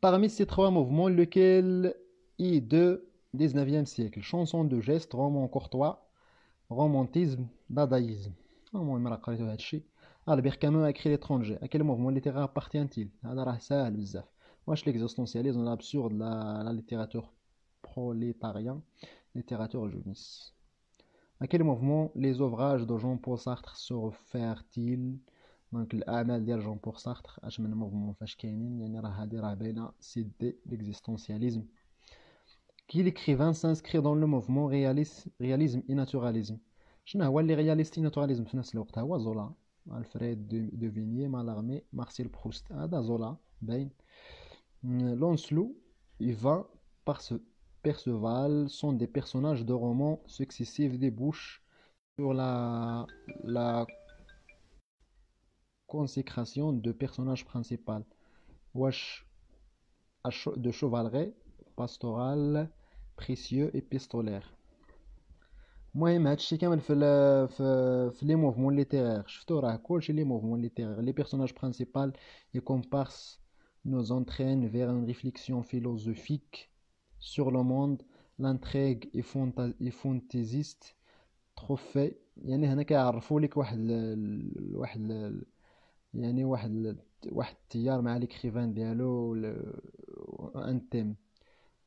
parmi ces trois mouvements, lequel est de 19e siècle? Chanson de geste, roman courtois, romantisme, dadaïsme. Ah, moi, je هادشي البير كامو اكري l'étranger à quel mouvement littéraire appartient-il هذا راه ساهل بزاف واش l'existentialisme l'absurde la, la littérature prolétarien littérature jeunesse à quel mouvement les ouvrages de Jean-Paul Sartre se réfèrent-ils دونك الاعمال ديال جون بول سارتر اش من موفمون فاش كاينين يعني راه هادي راه باينه سي دي l'existentialisme qui l'écrivain s'inscrit dans le mouvement réalisme, réalisme et naturalisme شنو هو اللي رياليست ناتوراليزم في نفس الوقت هو زولا Alfred de Vigny, Mallarmé, Marcel Proust. Ah, Ada Zola. Ben, euh, Lancelot et Vin, Perceval sont des personnages de romans successifs débouchent sur la, consécration de personnages principaux. De chevalerie, pastoral, précieux, épistolaire. المهم هادشي كامل في في في لي موفمون ليتيرير. شفتو راه كلشي لي موفمون ليتيرير. لي بيرسوناج برينسيبال لي كومبارس nous entraîne vers une réflexion philosophique sur le monde. L'intrigue est fantaisiste trophée يعني هنا كيعرفوا لك واحد ال... واحد ال... يعني واحد ال... واحد التيار مع ليكريفان ديالو ان تيم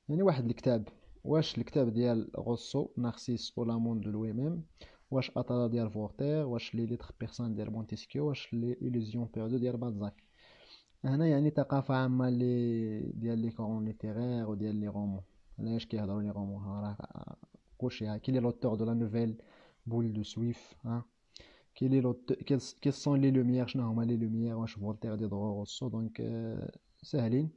يعني واحد الكتاب واش الكتاب ديال غوسو نارسيس او لامون دو لوي ميم واش اطالا ديال فورتير واش لي ليتر بيرسون ديال مونتيسكيو واش لي إليزيون بيردو ديال بالزاك هنا يعني ثقافة عامة لي ديال لي كورون ليتيرير وديال لي رومون علاش كيهضروا لي رومون راه كلشي ها كي لي لوتور دو لا نوفيل بول دو سويف ها كي لي لوت كي سون لي لوميير شنو هما لي لوميير واش فولتير دي درو روسو دونك ساهلين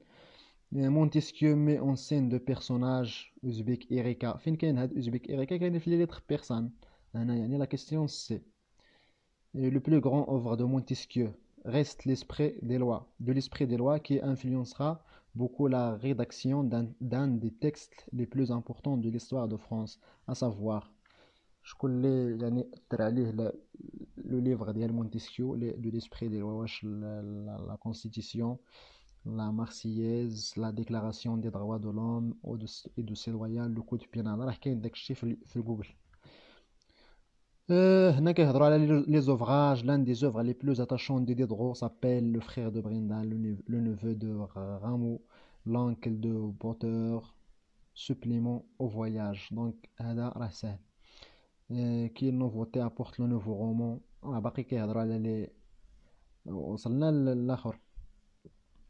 مونتيسكيو مي اون سين دو بيرسوناج اوزبيك إيريكا فين كاين هاد اوزبيك إيريكا كاين في لي ليتر بيرسون هنا يعني لا كيستيون سي لو بلو غران اوفر دو مونتيسكيو reste l'esprit des lois, de l'esprit des lois qui influencera beaucoup la rédaction d'un des textes les plus importants de l'histoire de France, à savoir le livre de Montesquieu de l'esprit des lois la, constitution la marseillaise la déclaration des droits de l'homme et de ses loyaux le code pénal راه كاين داكشي في Google euh, les ouvrages, l'un des œuvres les plus attachantes de Diderot s'appelle Le frère de Brinda, le, neveu de Rameau, l'oncle de Potter, supplément au voyage. Donc, هذا راه سهل. كي النوفوتي apporte le nouveau roman. راه باقي كيهضروا على لي وصلنا للاخر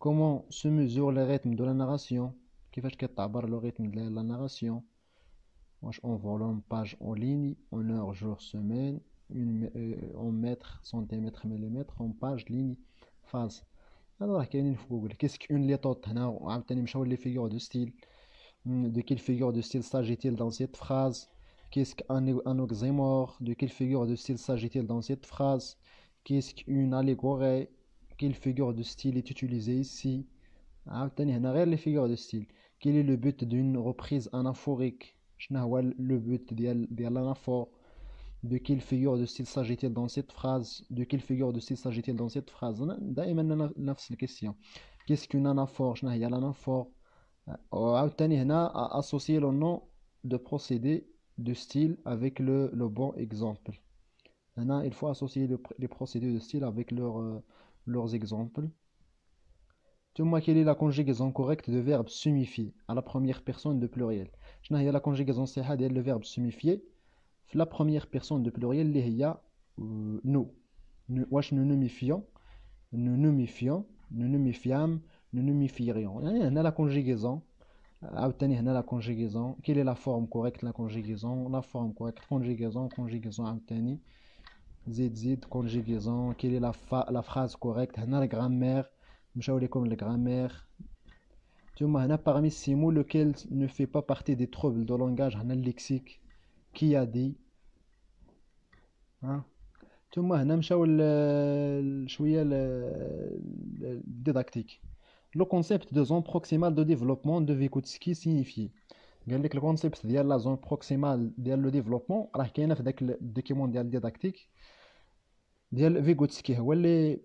كومون سو ميزور لي ريتم دو لا ناراسيون كيفاش كيتعبر لو ريتم ديال لا ناراسيون واش اون فولوم باج اون ليني اون اور جور سيمين une en mètres centimètres millimètres en page ligne phase هذا راه كاينين في جوجل كيسك اون لي طوط هنا وعاوتاني مشاو لي فيغور دو ستيل de quelle figure de style s'agit-il dans cette phrase Qu'est-ce qu'un un oxymore De quelle figure de style s'agit-il dans cette phrase Qu'est-ce qu'une allégorie quelle figure de style est utilisée ici? Ah, les figures de style. Quel est le but d'une reprise anaphorique? Le but de l'anaphore de quelle figure de style s'agit-il dans cette phrase? De quelle figure de style s'agit-il dans cette phrase? Question. Qu'est-ce qu'une anaphore? L'anaphore associer ah, ah, le nom de procédé de style avec le, bon exemple. Il faut associer les procédés de style avec leur euh, leurs exemples dis-moi quelle est la conjugaison correcte de verbe sumifié à la première personne de pluriel شنو هي la conjugaison صحيحة ديال le verbe sumifié في la première personne de pluriel اللي هي nous واش nous numifions nous numifions nous numifiams nous numifierions يعني هنا la conjugaison عاوتاني هنا la conjugaison quelle est la forme correcte la conjugaison la forme correcte conjugaison conjugaison عاوتاني زيد زيد conjugaison quelle est la, la phrase correcte هنا la grammaire نمشاو لكم الجرامير ثم هنا parmi ces mots lequel ne fait pas partie des troubles de langage هنا الليكسيك qui a dit ها ثم هنا نمشاو شويه الديداكتيك لو كونسيبت دو زون بروكسيمال دو ديفلوبمون دو فيغوتسكي سينيفي قال لك الكونسيبت ديال لا زون بروكسيمال ديال لو ديفلوبمون راه كاينه في داك الدوكيمون ديال الديداكتيك ديال فيغوتسكي هو اللي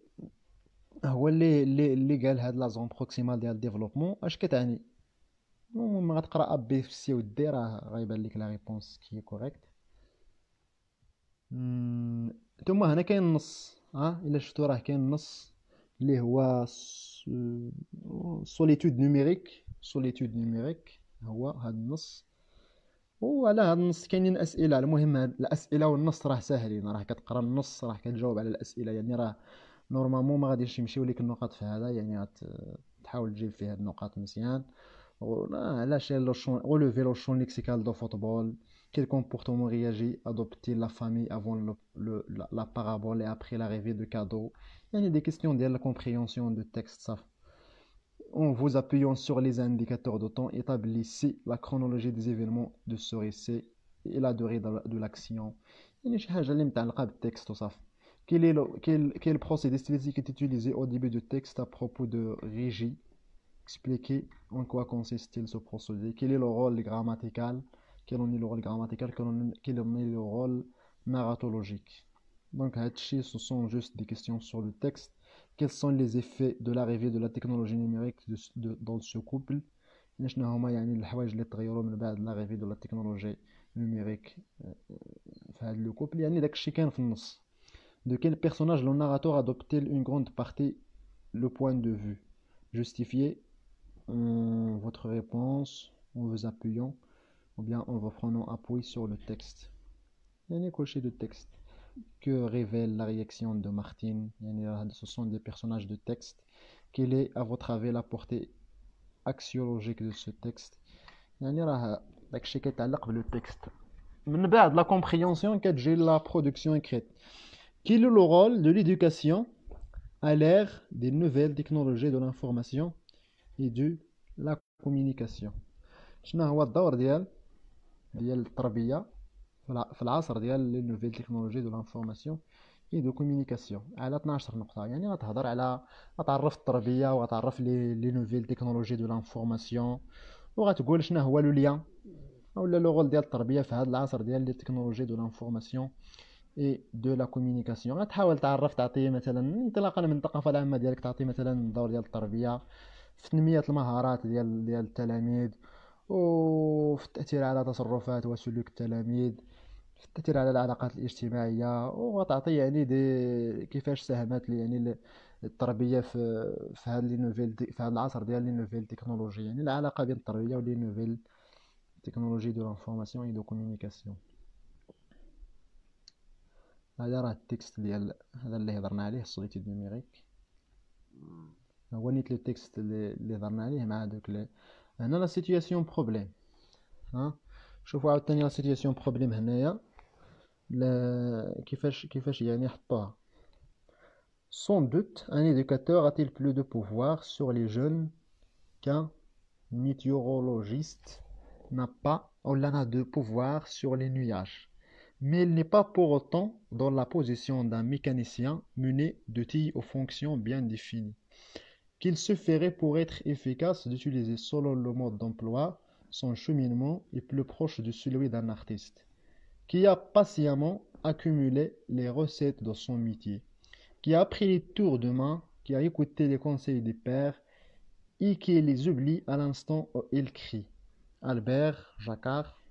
هو اللي اللي اللي قال هاد la zone proximale ديال الـ développement. اش كتعني؟ المهم غتقرأ B في C و D راه غيبان لك la réponse qui correcte ثم هنا كاين النص ها؟ إلا شفتو راه كاين النص اللي هو solitude numérique solitude numérique هو هاد النص. وعلى هاد النص كاينين أسئلة. المهم الأسئلة والنص راه ساهلين راه كتقرا النص راه كتجاوب على الأسئلة. يعني راه normalement ما غاديش يمشيو ليك النقاط في هذا يعني تحاول تجيب فيه النقاط مزيان. علاش relever le champ lexical de football. Quel comportement réagit adopter la famille avant le, le, la, la parabole et après l'arrivée de cadeau يعني des questions de la compréhension de texte ça en vous appuyant sur les indicateurs de temps, établissez la chronologie des événements de ce récit et la durée de l'action. Quel est, le, quel, quel procédé stylistique est utilisé au début du texte à propos de régie? Expliquez en quoi consiste-t-il ce procédé. Quel est le rôle grammatical? Quel en est le rôle grammatical? Quel en est le rôle narratologique? Donc, ce sont juste des questions sur le texte. Quels sont les effets de l'arrivée de la technologie numérique de, de, dans ce couple شنو هما يعني الحوايج اللي تغيروا من بعد l'arrivée de la technologie numérique في هذا لو كوبل يعني داكشي كان في النص De quel personnage le narrateur adopte-t-il une grande partie le point de vue Justifiez euh, votre réponse en vous appuyant ou bien en vous prenant appui sur le texte. Il y a un cocher de texte. que révèle la réaction de Martine Ce sont des personnages de texte. Quelle est, à votre avis, la portée axiologique de ce texte? Le texte. la compréhension j'ai la production écrite. Quel est le rôle de l'éducation à l'ère des nouvelles technologies de l'information et de la communication? Je vais vous في العصر ديال les nouvelles technologies de l'information et de communication على 12 نقطة. يعني غتهضر على غتعرف التربية وغتعرف les les nouvelles technologies de l'information وغتقول شنو هو le lien ولا le rôle ديال التربية في هذا العصر ديال les technologies de l'information et de la communication غتحاول تعرف تعطي مثلا انطلاقا من الثقافة العامة ديالك تعطي مثلا الدور ديال التربية في تنمية المهارات ديال ديال التلاميذ وفي التأثير على تصرفات وسلوك التلاميذ التاثير على العلاقات الاجتماعية وغتعطي يعني دي كيفاش ساهمت يعني التربية في في هذا les nouvelles في هذا العصر ديال les nouvelles technologies يعني العلاقة بين التربية و les nouvelles technologies de l'information et de communication. هذا راه الـ texte ديال هذا اللي هضرنا عليه الـ solitude numérique هو نيت le texte اللي هضرنا عليه مع دوك هنا la situation-problème ها؟ شوفوا عاوتاني la situation-problème هنايا. لا كيفاش كيفاش يعني حطوها Sans doute, un éducateur a-t-il plus de pouvoir sur les jeunes qu'un météorologiste n'a pas ou l'en a de pouvoir sur les nuages. Mais il n'est pas pour autant dans la position d'un mécanicien muné d'outils aux fonctions bien définies. Qu'il suffirait pour être efficace d'utiliser selon le mode d'emploi son cheminement est plus proche de celui d'un artiste, qui a patiemment accumulé les recettes de son métier, qui a pris les tours de main, qui a écouté les conseils des pères et qui les oublie à l'instant où il crie. Albert Jacquard,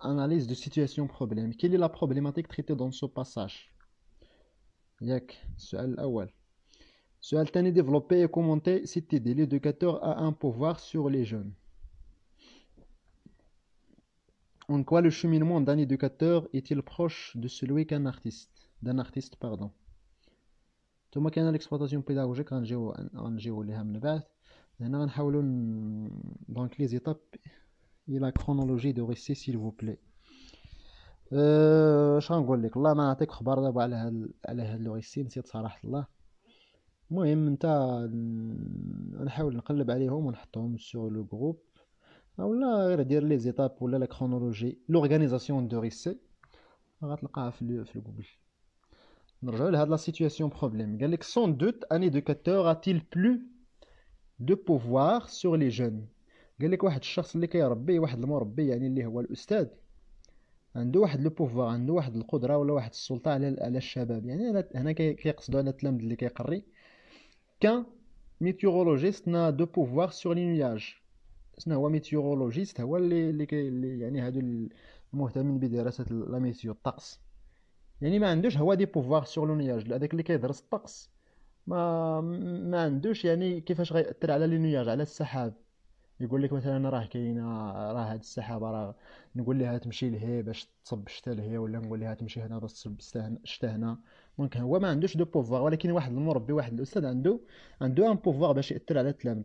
analyse de situation problème. Quelle est la problématique traitée dans ce passage? Ce a développé et commenté cette idée. L'éducateur a un pouvoir sur les jeunes. En quoi le cheminement d'un éducateur est-il proche de celui qu'un artiste d'un artiste pardon ثم كان l'exploitation pédagogique غنجيو غنجيو ليها من بعد هنا غنحاولوا donc les étapes et la chronologie du récit s'il vous plaît اش غنقول لك والله ما نعطيك أخبار دابا على على هاد le récit نسيت صراحة الله المهم انت نحاول نقلب عليهم ونحطهم sur le groupe ولا غير دير les étapes ولا la chronologie l'organisation du récit غتلقاها في في جوجل نرجعوا لهاد la situation-problème قال لك sans doute un éducateur a-t-il plus de pouvoir sur les jeunes. قال لك واحد الشخص اللي كيربي واحد المربي يعني اللي هو الأستاذ. عنده واحد le pouvoir عنده واحد القدرة ولا واحد السلطة على على الشباب. يعني هنا كيقصدوا على التلامذ اللي كيقري. qu'un météorologiste n'a de pouvoir sur les nuages شنو هو météorologiste هو اللي اللي, يعني هادو المهتمين بدراسة la météo الطقس. يعني ما عندوش هو du pouvoir sur le nuage هذاك اللي كيدرس الطقس. ما ما عندوش يعني كيفاش غيأثر على les nuages على السحاب. يقول لك مثلا راه كاينة راه هاد السحابة راه نقول لها تمشي لهي باش تصب الشتا لهي ولا نقول لها تمشي هنا باش تصب الشتا هنا donc هو ما عندوش de pouvoir ولكن واحد المربي واحد الأستاذ عنده عنده un pouvoir باش يأثر على التلاميذ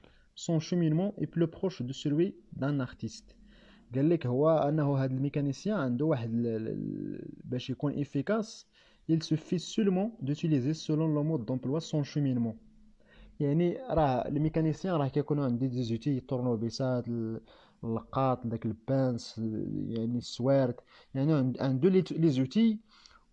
son cheminement est plus proche de celui d'un artiste قال لك هو انه هذا الميكانيسيان عنده واحد باش يكون efficace il suffit seulement d'utiliser selon le mode d'emploi son cheminement يعني راه الميكانيسيان راه كيكونوا عندي دي زوتي الطورنوبيسات اللقاط داك البانس يعني السوارت يعني عنده لي زوتي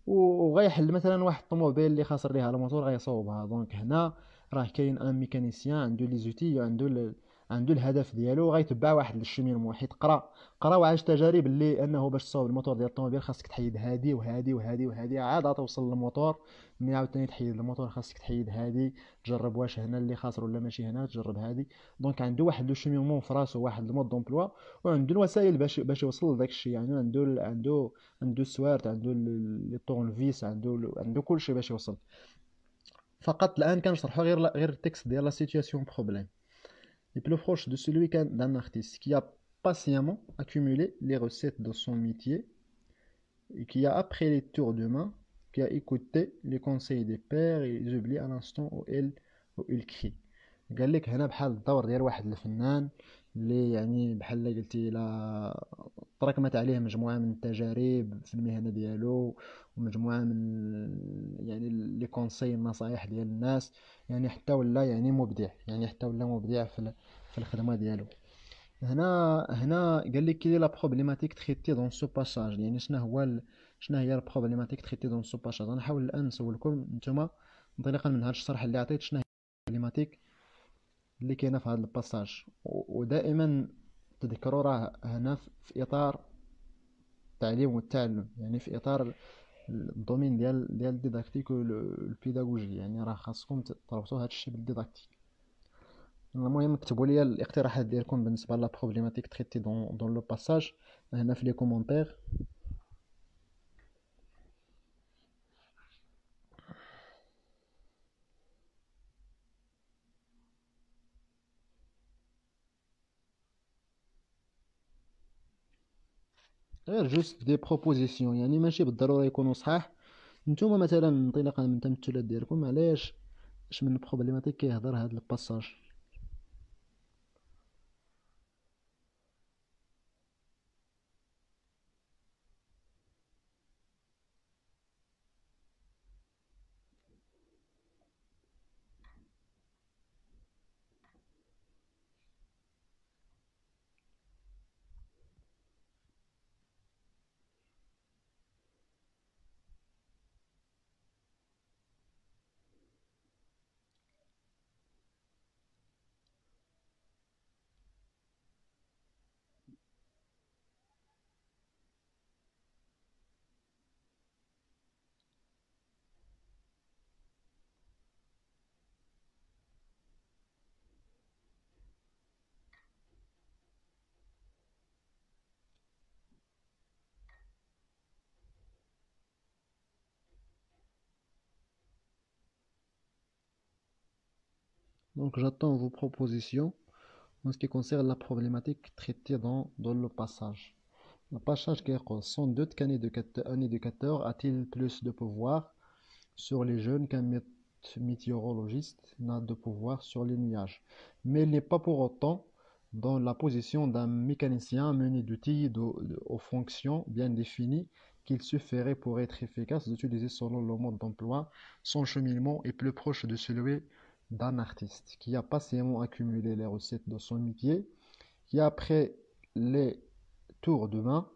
وغيحل مثلا واحد الطوموبيل اللي خاسر ليها الموتور غيصوبها دونك هنا راه كاين un mécanicien عنده les outils عنده عنده الهدف ديالو غيتبع واحد الشميل حيت قرا قرا وعاش تجارب اللي انه باش تصاوب الموتور ديال الطوموبيل خاصك تحيد هادي وهادي وهادي وهادي عاد توصل للموتور. ملي عاوتاني تحيد الموتور خاصك تحيد هادي. تجرب واش هنا اللي خاسر ولا ماشي هنا تجرب هادي. donc عنده واحد le cheminement في راسو واحد الـ mode d'emploi وعنده الوسائل باش باش يوصل لذاك الشيء. يعني عنده عنده عنده السوارت عنده les tournevis عنده عنده كلشي باش يوصل. فقط الان كنشرحوا غير غير التكست ديال لا سيتوياسيون بروبليم est plus proche de celui d'un artiste qui a patiemment accumulé les recettes de son métier et qui a appris les tours de main, qui a écouté les conseils des pères et les oublie à l'instant où il, où il crie. قال لك هنا بحال الدور ديال واحد الفنان اللي يعني بحال قلتي لا تراكمت عليه مجموعة من التجارب في المهنة ديالو ومجموعة من يعني les conseils النصائح ديال الناس يعني حتى ولا يعني مبدع يعني حتى ولا مبدع في في الخدمة ديالو هنا هنا قال لك quelle est la problématique traitée dans ce passage يعني شنو هو. شنو هي الـ problématique traitée dans ce passage غنحاول الآن نسولكم نتوما انطلاقا من هذا الشرح اللي عطيت شنو هي الـ problématique اللي كاينة في هذا الـ passage. ودائما تذكروا راه هنا في إطار التعليم والتعلم يعني في إطار الـ domaine ديال ديال الـ didactique والـ pédagogie يعني راه خاصكم تربطوا هذا الشيء بالـ didactique. المهم كتبوا لي الاقتراحات ديالكم بالنسبة la problématique traitée dans dans le passage هنا في les commentaires غير juste des propositions يعني ماشي بالضرورة يكونوا صحاح نتوما مثلا انطلاقا من التمثلات ديالكم علاش؟ اش من problématique كيهضر هاد ال passage؟ Donc j'attends vos propositions en ce qui concerne la problématique traitée dans, le passage. Le passage qui sont deux un éducateur a-t-il plus de pouvoir sur les jeunes qu'un météorologiste n'a de pouvoir sur les nuages? Mais il n'est pas pour autant dans la position d'un mécanicien mené d'outils aux fonctions bien définies qu'il suffirait pour être efficace d'utiliser selon le mode d'emploi son cheminement est plus proche de celui d'un artiste qui a patiemment accumulé les recettes de son métier, qui après les tours de main,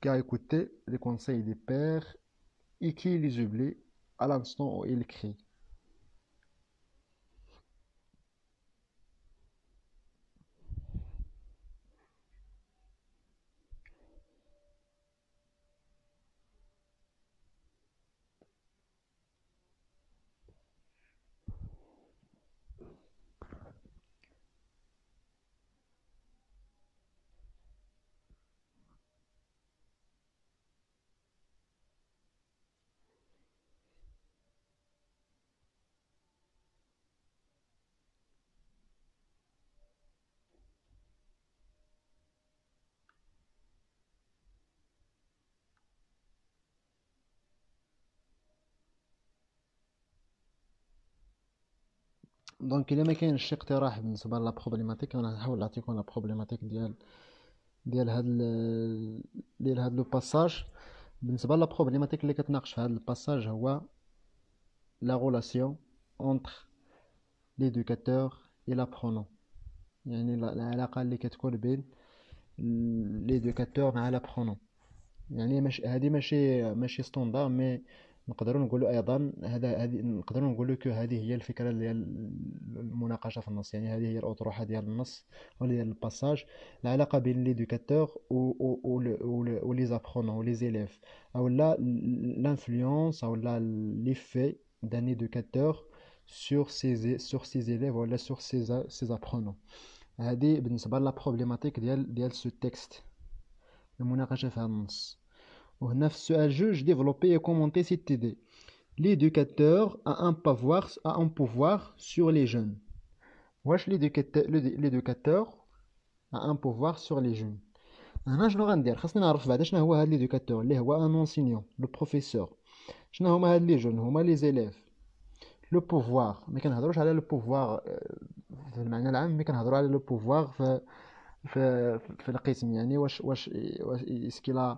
qui a écouté les conseils des pères et qui les oublie à l'instant où il crie. donc الا ما كاينش شي اقتراح بالنسبة la problématique أنا نحاول نعطيكم la problématique ديال ديال هاد ديال هاد le passage بالنسبة la problématique اللي كتناقش في هاد ال passage هو la relation entre l'éducateur et l'apprenant يعني العلاقه اللي كتكون بين l'éducateur مع l'apprenant يعني ماشي هادي ماشي ماشي standard mais نقدروا نقولوا أيضا هذا هذه نقدروا نقولوا que هذه هي الفكرة ديال المناقشة في النص. يعني هذه هي الأطروحة ديال النص ولا ديال ال passage. العلاقة بين l'éducateur و les apprenants و les élèves أو لا l'influence أو لا l'effet d'un éducateur sur ses sur ses élèves ولا sur ses ses apprenants. هذه بالنسبة la problématique ديال ديال ce texte المناقشة في النص. وهنا في السؤال جوج développer et commenter cette idée l'éducateur a un pouvoir a un pouvoir sur les jeunes واش l'éducateur a un pouvoir sur les jeunes انا شنو غندير خاصني نعرف بعدا شنو هو هاد ليدوكاتور اللي هو ان انسينيون لو بروفيسور شنو هما هاد لي جون هما لي زيليف لو بوفوار ما كنهضروش على لو بوفوار في المعنى العام مي كنهضروا على لو بوفوار في في في القسم يعني واش واش واش اسكيلا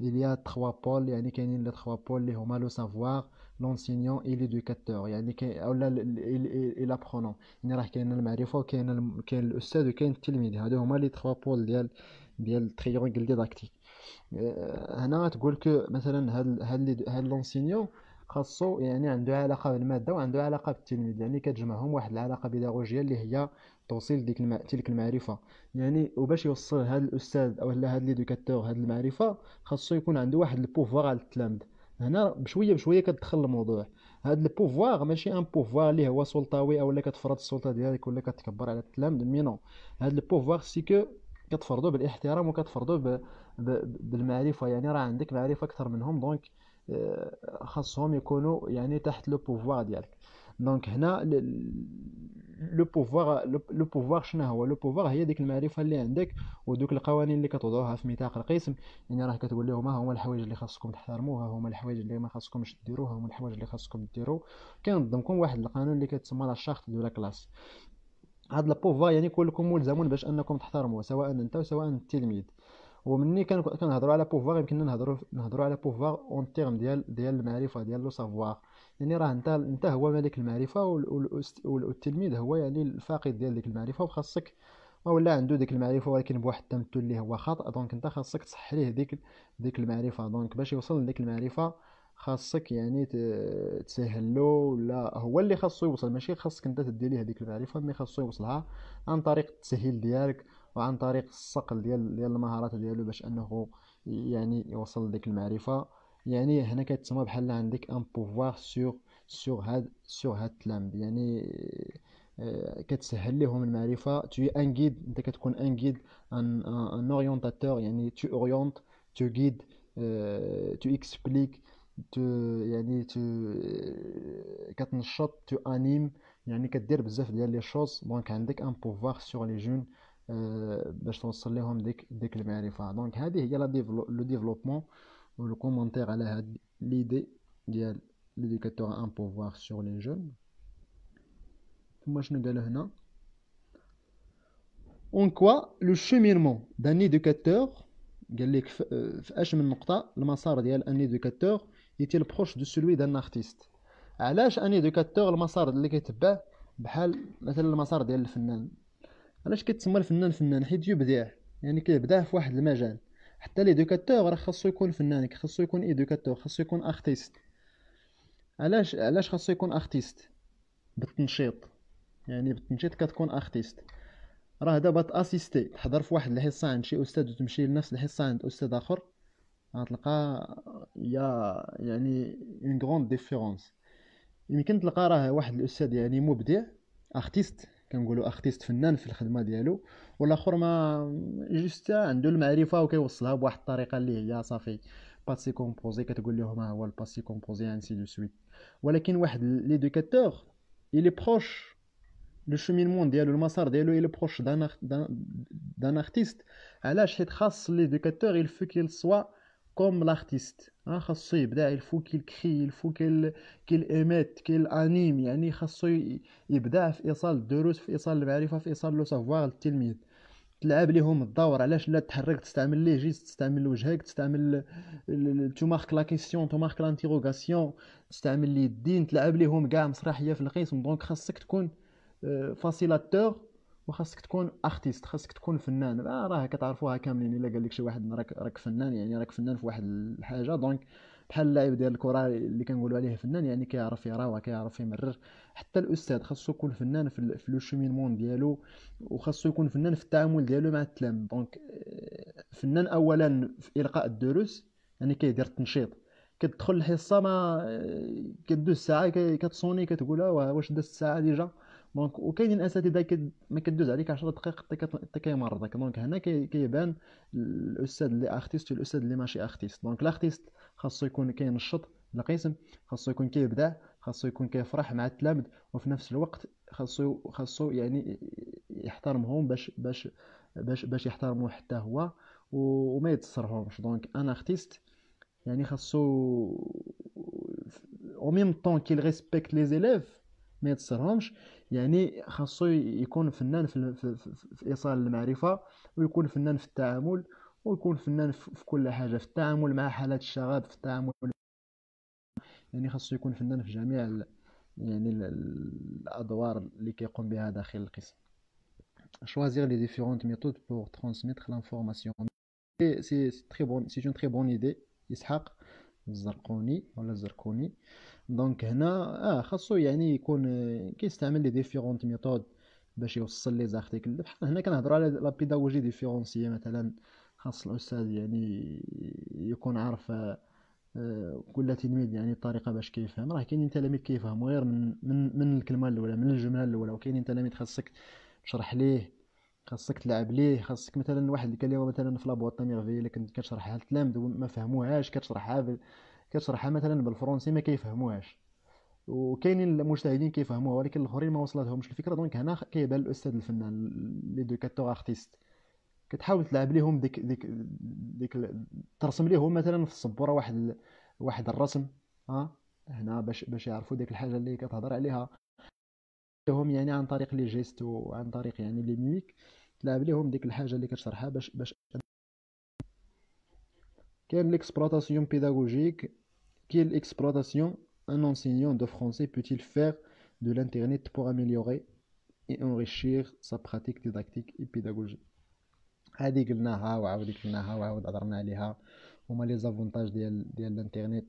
il y a trois pôles يعني كاينين les trois pôles اللي هما le savoir l'enseignant et l'éducateur يعني كاين اولا l'apprenant يعني راه كاين المعرفه وكاين كاين الاستاذ وكاين التلميذ هادو هما les trois pôles ديال ديال ال triangle didactique هنا تقول que مثلا هاد هاد هاد l'enseignant خاصو يعني عنده علاقه بالماده وعنده علاقه بالتلميذ يعني كتجمعهم واحد العلاقه بيداغوجيه اللي هي توصيل ديك الم... تلك المعرفة. يعني وباش يوصل هذا الأستاذ أو هذا l'éducateur هذه المعرفة خاصو يكون عنده واحد ال pouvoir على التلاميذ. هنا بشوية بشوية كتدخل الموضوع. هاد ال pouvoir ماشي un pouvoir اللي هو سلطوي أو كتفرض السلطة ديالك ولا كتكبر على التلامذ mais non هاد ال pouvoir c'est que كتفرضو بالإحترام وكتفرضو ب... ب... بالمعرفة. يعني راه عندك معرفة أكثر منهم donc آه، خاصهم يكونوا يعني تحت le pouvoir ديالك. donc هنا le pouvoir le pouvoir شنو هو؟ le pouvoir هي ديك المعرفة اللي عندك ودوك القوانين اللي كتوضعوها في ميثاق القسم. يعني راه كتقول لهم ها هما الحوايج اللي خاصكم تحترموها هما الحوايج اللي ما خاصكمش ديروها هما الحوايج اللي خاصكم ديروا كينظمكم واحد القانون اللي كتسمى la charte de la classe. هاد ال pouvoir يعني كلكم ملزمون باش انكم تحترموه سواء انت وسواء التلميذ. ومني كنهضروا على pouvoir يمكننا نهضروا نهضروا على pouvoir en termes ديال ديال المعرفة ديال le savoir يعني راه انت انت هو مالك المعرفة والتلميذ هو يعني الفاقد ديال ديك المعرفة وخاصك ولا عنده ديك المعرفة ولكن بواحد التمثل اللي هو خاطئ. donc انت خاصك تصح ليه ديك ديك المعرفة. donc باش يوصل لديك المعرفة خاصك يعني تسهل له ولا هو اللي خاصو يوصل. ماشي خاصك انت تدي ليه هذيك المعرفة mais خاصو يوصلها عن طريق التسهيل ديالك وعن طريق الصقل ديال ديال المهارات ديالو باش أنه يعني يوصل لديك المعرفة. يعني هنا كتسمى بحال عندك un pouvoir sur sur هاد sur هاد التلامذ يعني آه، كتسهل لهم المعرفة. tu un guide أنت كتكون un guide un un orientateur يعني tu orientes tu guides tu expliques tu يعني tu آه، كتنشط tu animes يعني كدير بزاف ديال les choses. donc عندك un pouvoir sur les jeunes باش توصل لهم ديك ديك المعرفة. donc هذه هي la le développement. Le commentaire à l'idée ديال l'éducateur a un pouvoir sur les jeunes ثم شنو قالوا هنا en quoi le cheminement d'un éducateur قال لك في اش من نقطه المسار ديال ان éducateur est-il proche de celui d'un artiste علاش ان éducateur المسار اللي كيتبع بحال مثلا المسار ديال الفنان علاش كيتسمى الفنان فنان حيت يبدع يعني كيبدع في واحد المجال حتى l'éducateur راه خاصو يكون فنان خاصو يكون éducateur خاصو يكون artiste. علاش علاش خاصو يكون artiste؟ بالتنشيط. يعني بالتنشيط كتكون artiste. راه دابا t'assistes تحضر في واحد الحصه عند شي أستاذ وتمشي لنفس الحصه عند أستاذ آخر غتلقى يا يعني une grande différence يمكن تلقى راه واحد الأستاذ يعني مبدع artiste. كنقولوا artiste فنان في الخدمة ديالو والآخر ما juste عنده المعرفة وكيوصلها بواحد الطريقة اللي هي صافي passé composé كتقول لهم ها هو ال passé composé ainsi de suite ولكن واحد l'éducateur il est proche le cheminement ديالو المسار ديالو il est proche d'un d'un artiste علاش؟ حيت خاص l'éducateur il faut qu'il soit comme l'artiste خاصو يبدع il faut qu'il crée il faut qu'il qu'il imite qu'il anime يعني خاصو يبدع في ايصال الدروس في ايصال المعرفه في ايصال le savoir للتلميذ تلعب ليهم الدور علاش لا تحرك تستعمل les gestes تستعمل وجهك تستعمل tu marques la question tu marques l'interrogation تستعمل ليدين تلعب ليهم كاع مسرحيه في القسم donc خاصك تكون facilitateur وخاصك تكون artiste خاصك تكون فنان. آه راه كتعرفوها كاملين. إلا قال لك شي واحد راك راك فنان يعني راك فنان في واحد الحاجة. donc بحال اللاعب ديال الكرة اللي كنقولوا عليه فنان يعني كيعرف يراوغ كيعرف يمرر. حتى الأستاذ خاصو يكون فنان في, في le cheminement ديالو وخاصو يكون فنان في التعامل ديالو مع التلاميذ donc آه، فنان اولا في إلقاء الدروس يعني كيدير التنشيط. كتدخل الحصة ما آه، كدوز ساعه كتصوني كتقول واش دازت ساعه déjà؟ donc وكاينين أساتذة ما كدوز عليك 10 دقائق حتى كيمرضك donc هنا كيبان الأستاذ اللي artiste والاستاذ اللي ماشي artiste. donc ال artiste خاصو يكون كينشط القسم خاصو يكون كيبدع خاصو يكون كيفرح مع التلامذ وفي نفس الوقت خاصو خاصو يعني يحترمهم باش باش باش باش يحترموه حتى هو وما يتصرفهمش donc un artiste يعني خاصو en même temps qu'il respecte les élèves ما يتصرهمش يعني خاصو يكون فنان في, في, في, في إيصال المعرفة ويكون فنان في التعامل ويكون فنان في كل حاجة في التعامل مع حالات الشغب في التعامل يعني خاصو يكون فنان في جميع يعني الأدوار اللي كيقوم بها داخل القسم. Choisir les différentes méthodes pour transmettre l'information. C'est très bon c'est une très bonne idée اسحاق الزرقوني ولا الزركوني donc هنا آه خاصو يعني يكون كيستعمل les différentes méthodes باش يوصل les articles. بحال هنا كنهضروا على la pédagogie différenciée مثلا. خاص الأستاذ يعني يكون عارف آه، كل تلميذ يعني الطريقة باش كيفهم. راه كاينين تلاميذ كيفهموا غير من من من الكلمة الأولى من الجملة الأولى. وكاينين تلاميذ خاصك تشرح ليه خاصك تلعب ليه؟ خاصك مثلا واحد الكلمة مثلا في La boîte à merveilles اللي كنت كتشرحها للتلاميذ وما فهموهاش كتشرحها بال... كتشرحها مثلا بالفرنسي ما كيفهموهاش. وكاينين المجتهدين كيفهموها ولكن الآخرين ما وصلتهمش. الفكرة donc هنا كيبان الأستاذ الفنان l'éducateur artiste. كتحاول تلعب ليهم ديك ديك ديك ترسم ليهم مثلا في السبورة واحد واحد الرسم ها؟ هنا باش باش يعرفوا ديك الحاجة اللي كتهضر عليها. لهم يعني عن طريق les gestes وعن طريق يعني les mimiques تلعب ليهم ديك الحاجة اللي كتشرحها باش باش كاين l'exploitation pédagogique كاين l'exploitation un enseignant de français peut-il faire de l'internet pour améliorer et enrichir sa pratique didactique et pédagogique. هذه قلناها وعاود قلناها وعاود هضرنا عليها. هما les avantages ديال ديال الانترنت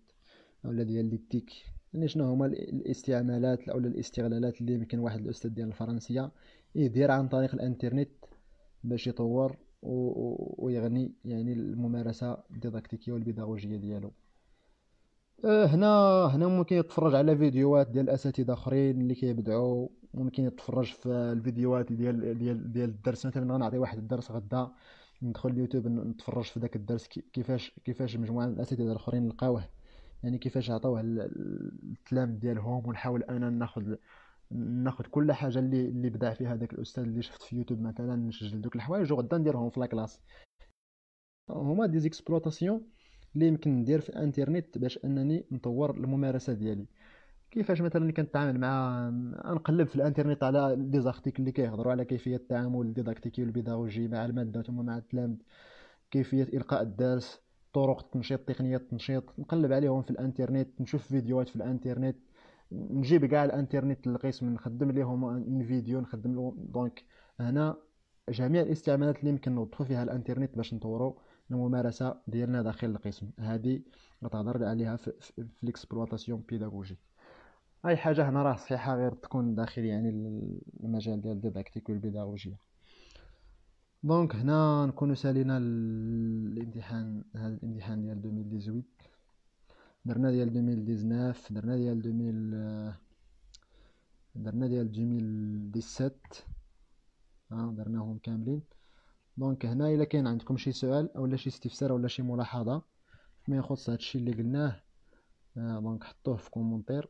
ولا ديال les TIC يعني شنو هما الاستعمالات أو الاستغلالات اللي يمكن واحد الأستاذ ديال الفرنسية يدير عن طريق الانترنت باش يطور ويغني يعني الممارسة الديداكتيكية والبيداغوجية ديالو. أه، هنا هنا ممكن يتفرج على فيديوهات ديال أساتذة آخرين اللي كيبدعوا ممكن يتفرج في الفيديوهات ديال ديال ديال الدرس. مثلا غنعطي واحد الدرس غدا ندخل اليوتيوب نتفرج في ذاك الدرس كيفاش كيفاش مجموعة من الأساتذة الآخرين لقاوه. يعني كيفاش عطاوه التلام ديالهم ونحاول أنا ناخذ ناخذ كل حاجة اللي اللي بدع فيها هذاك الأستاذ اللي شفت في يوتيوب مثلا نسجل دوك الحوايج وغدا نديرهم في la classe هما des exploitations اللي يمكن ندير في الانترنت باش أنني نطور الممارسة ديالي. كيفاش مثلا كنتعامل مع نقلب في الإنترنت على les articles اللي كيهضروا على كيفية التعامل الديداكتيكي والبيداغوجي مع المادة ثم مع التلامذ كيفية إلقاء الدرس طرق التنشيط تقنية التنشيط نقلب عليهم في الإنترنت نشوف فيديوهات في الإنترنت. نجيب كاع الانترنت للقسم نخدم une vidéo نخدم لهم. donc هنا جميع الاستعمالات اللي يمكن نوظفوا فيها الانترنت باش نطوروا الممارسه ديالنا داخل القسم. هذه غتهضر عليها في, l'exploitation pédagogique أي حاجة هنا راه صحيحة غير تكون داخل يعني المجال ديال الديداكتيك والبيداغوجيا donc هنا نكونوا سالينا الامتحان هذا الامتحان ديال 2018 درنا ديال 2019 درنا ديال 2000 درنا ديال 2017 ها درناهم كاملين. donc هنا إلا كاين عندكم شي سؤال اولا شي استفسار ولا شي ملاحظة فيما يخص هادشي اللي قلناه donc حطوه في commentaire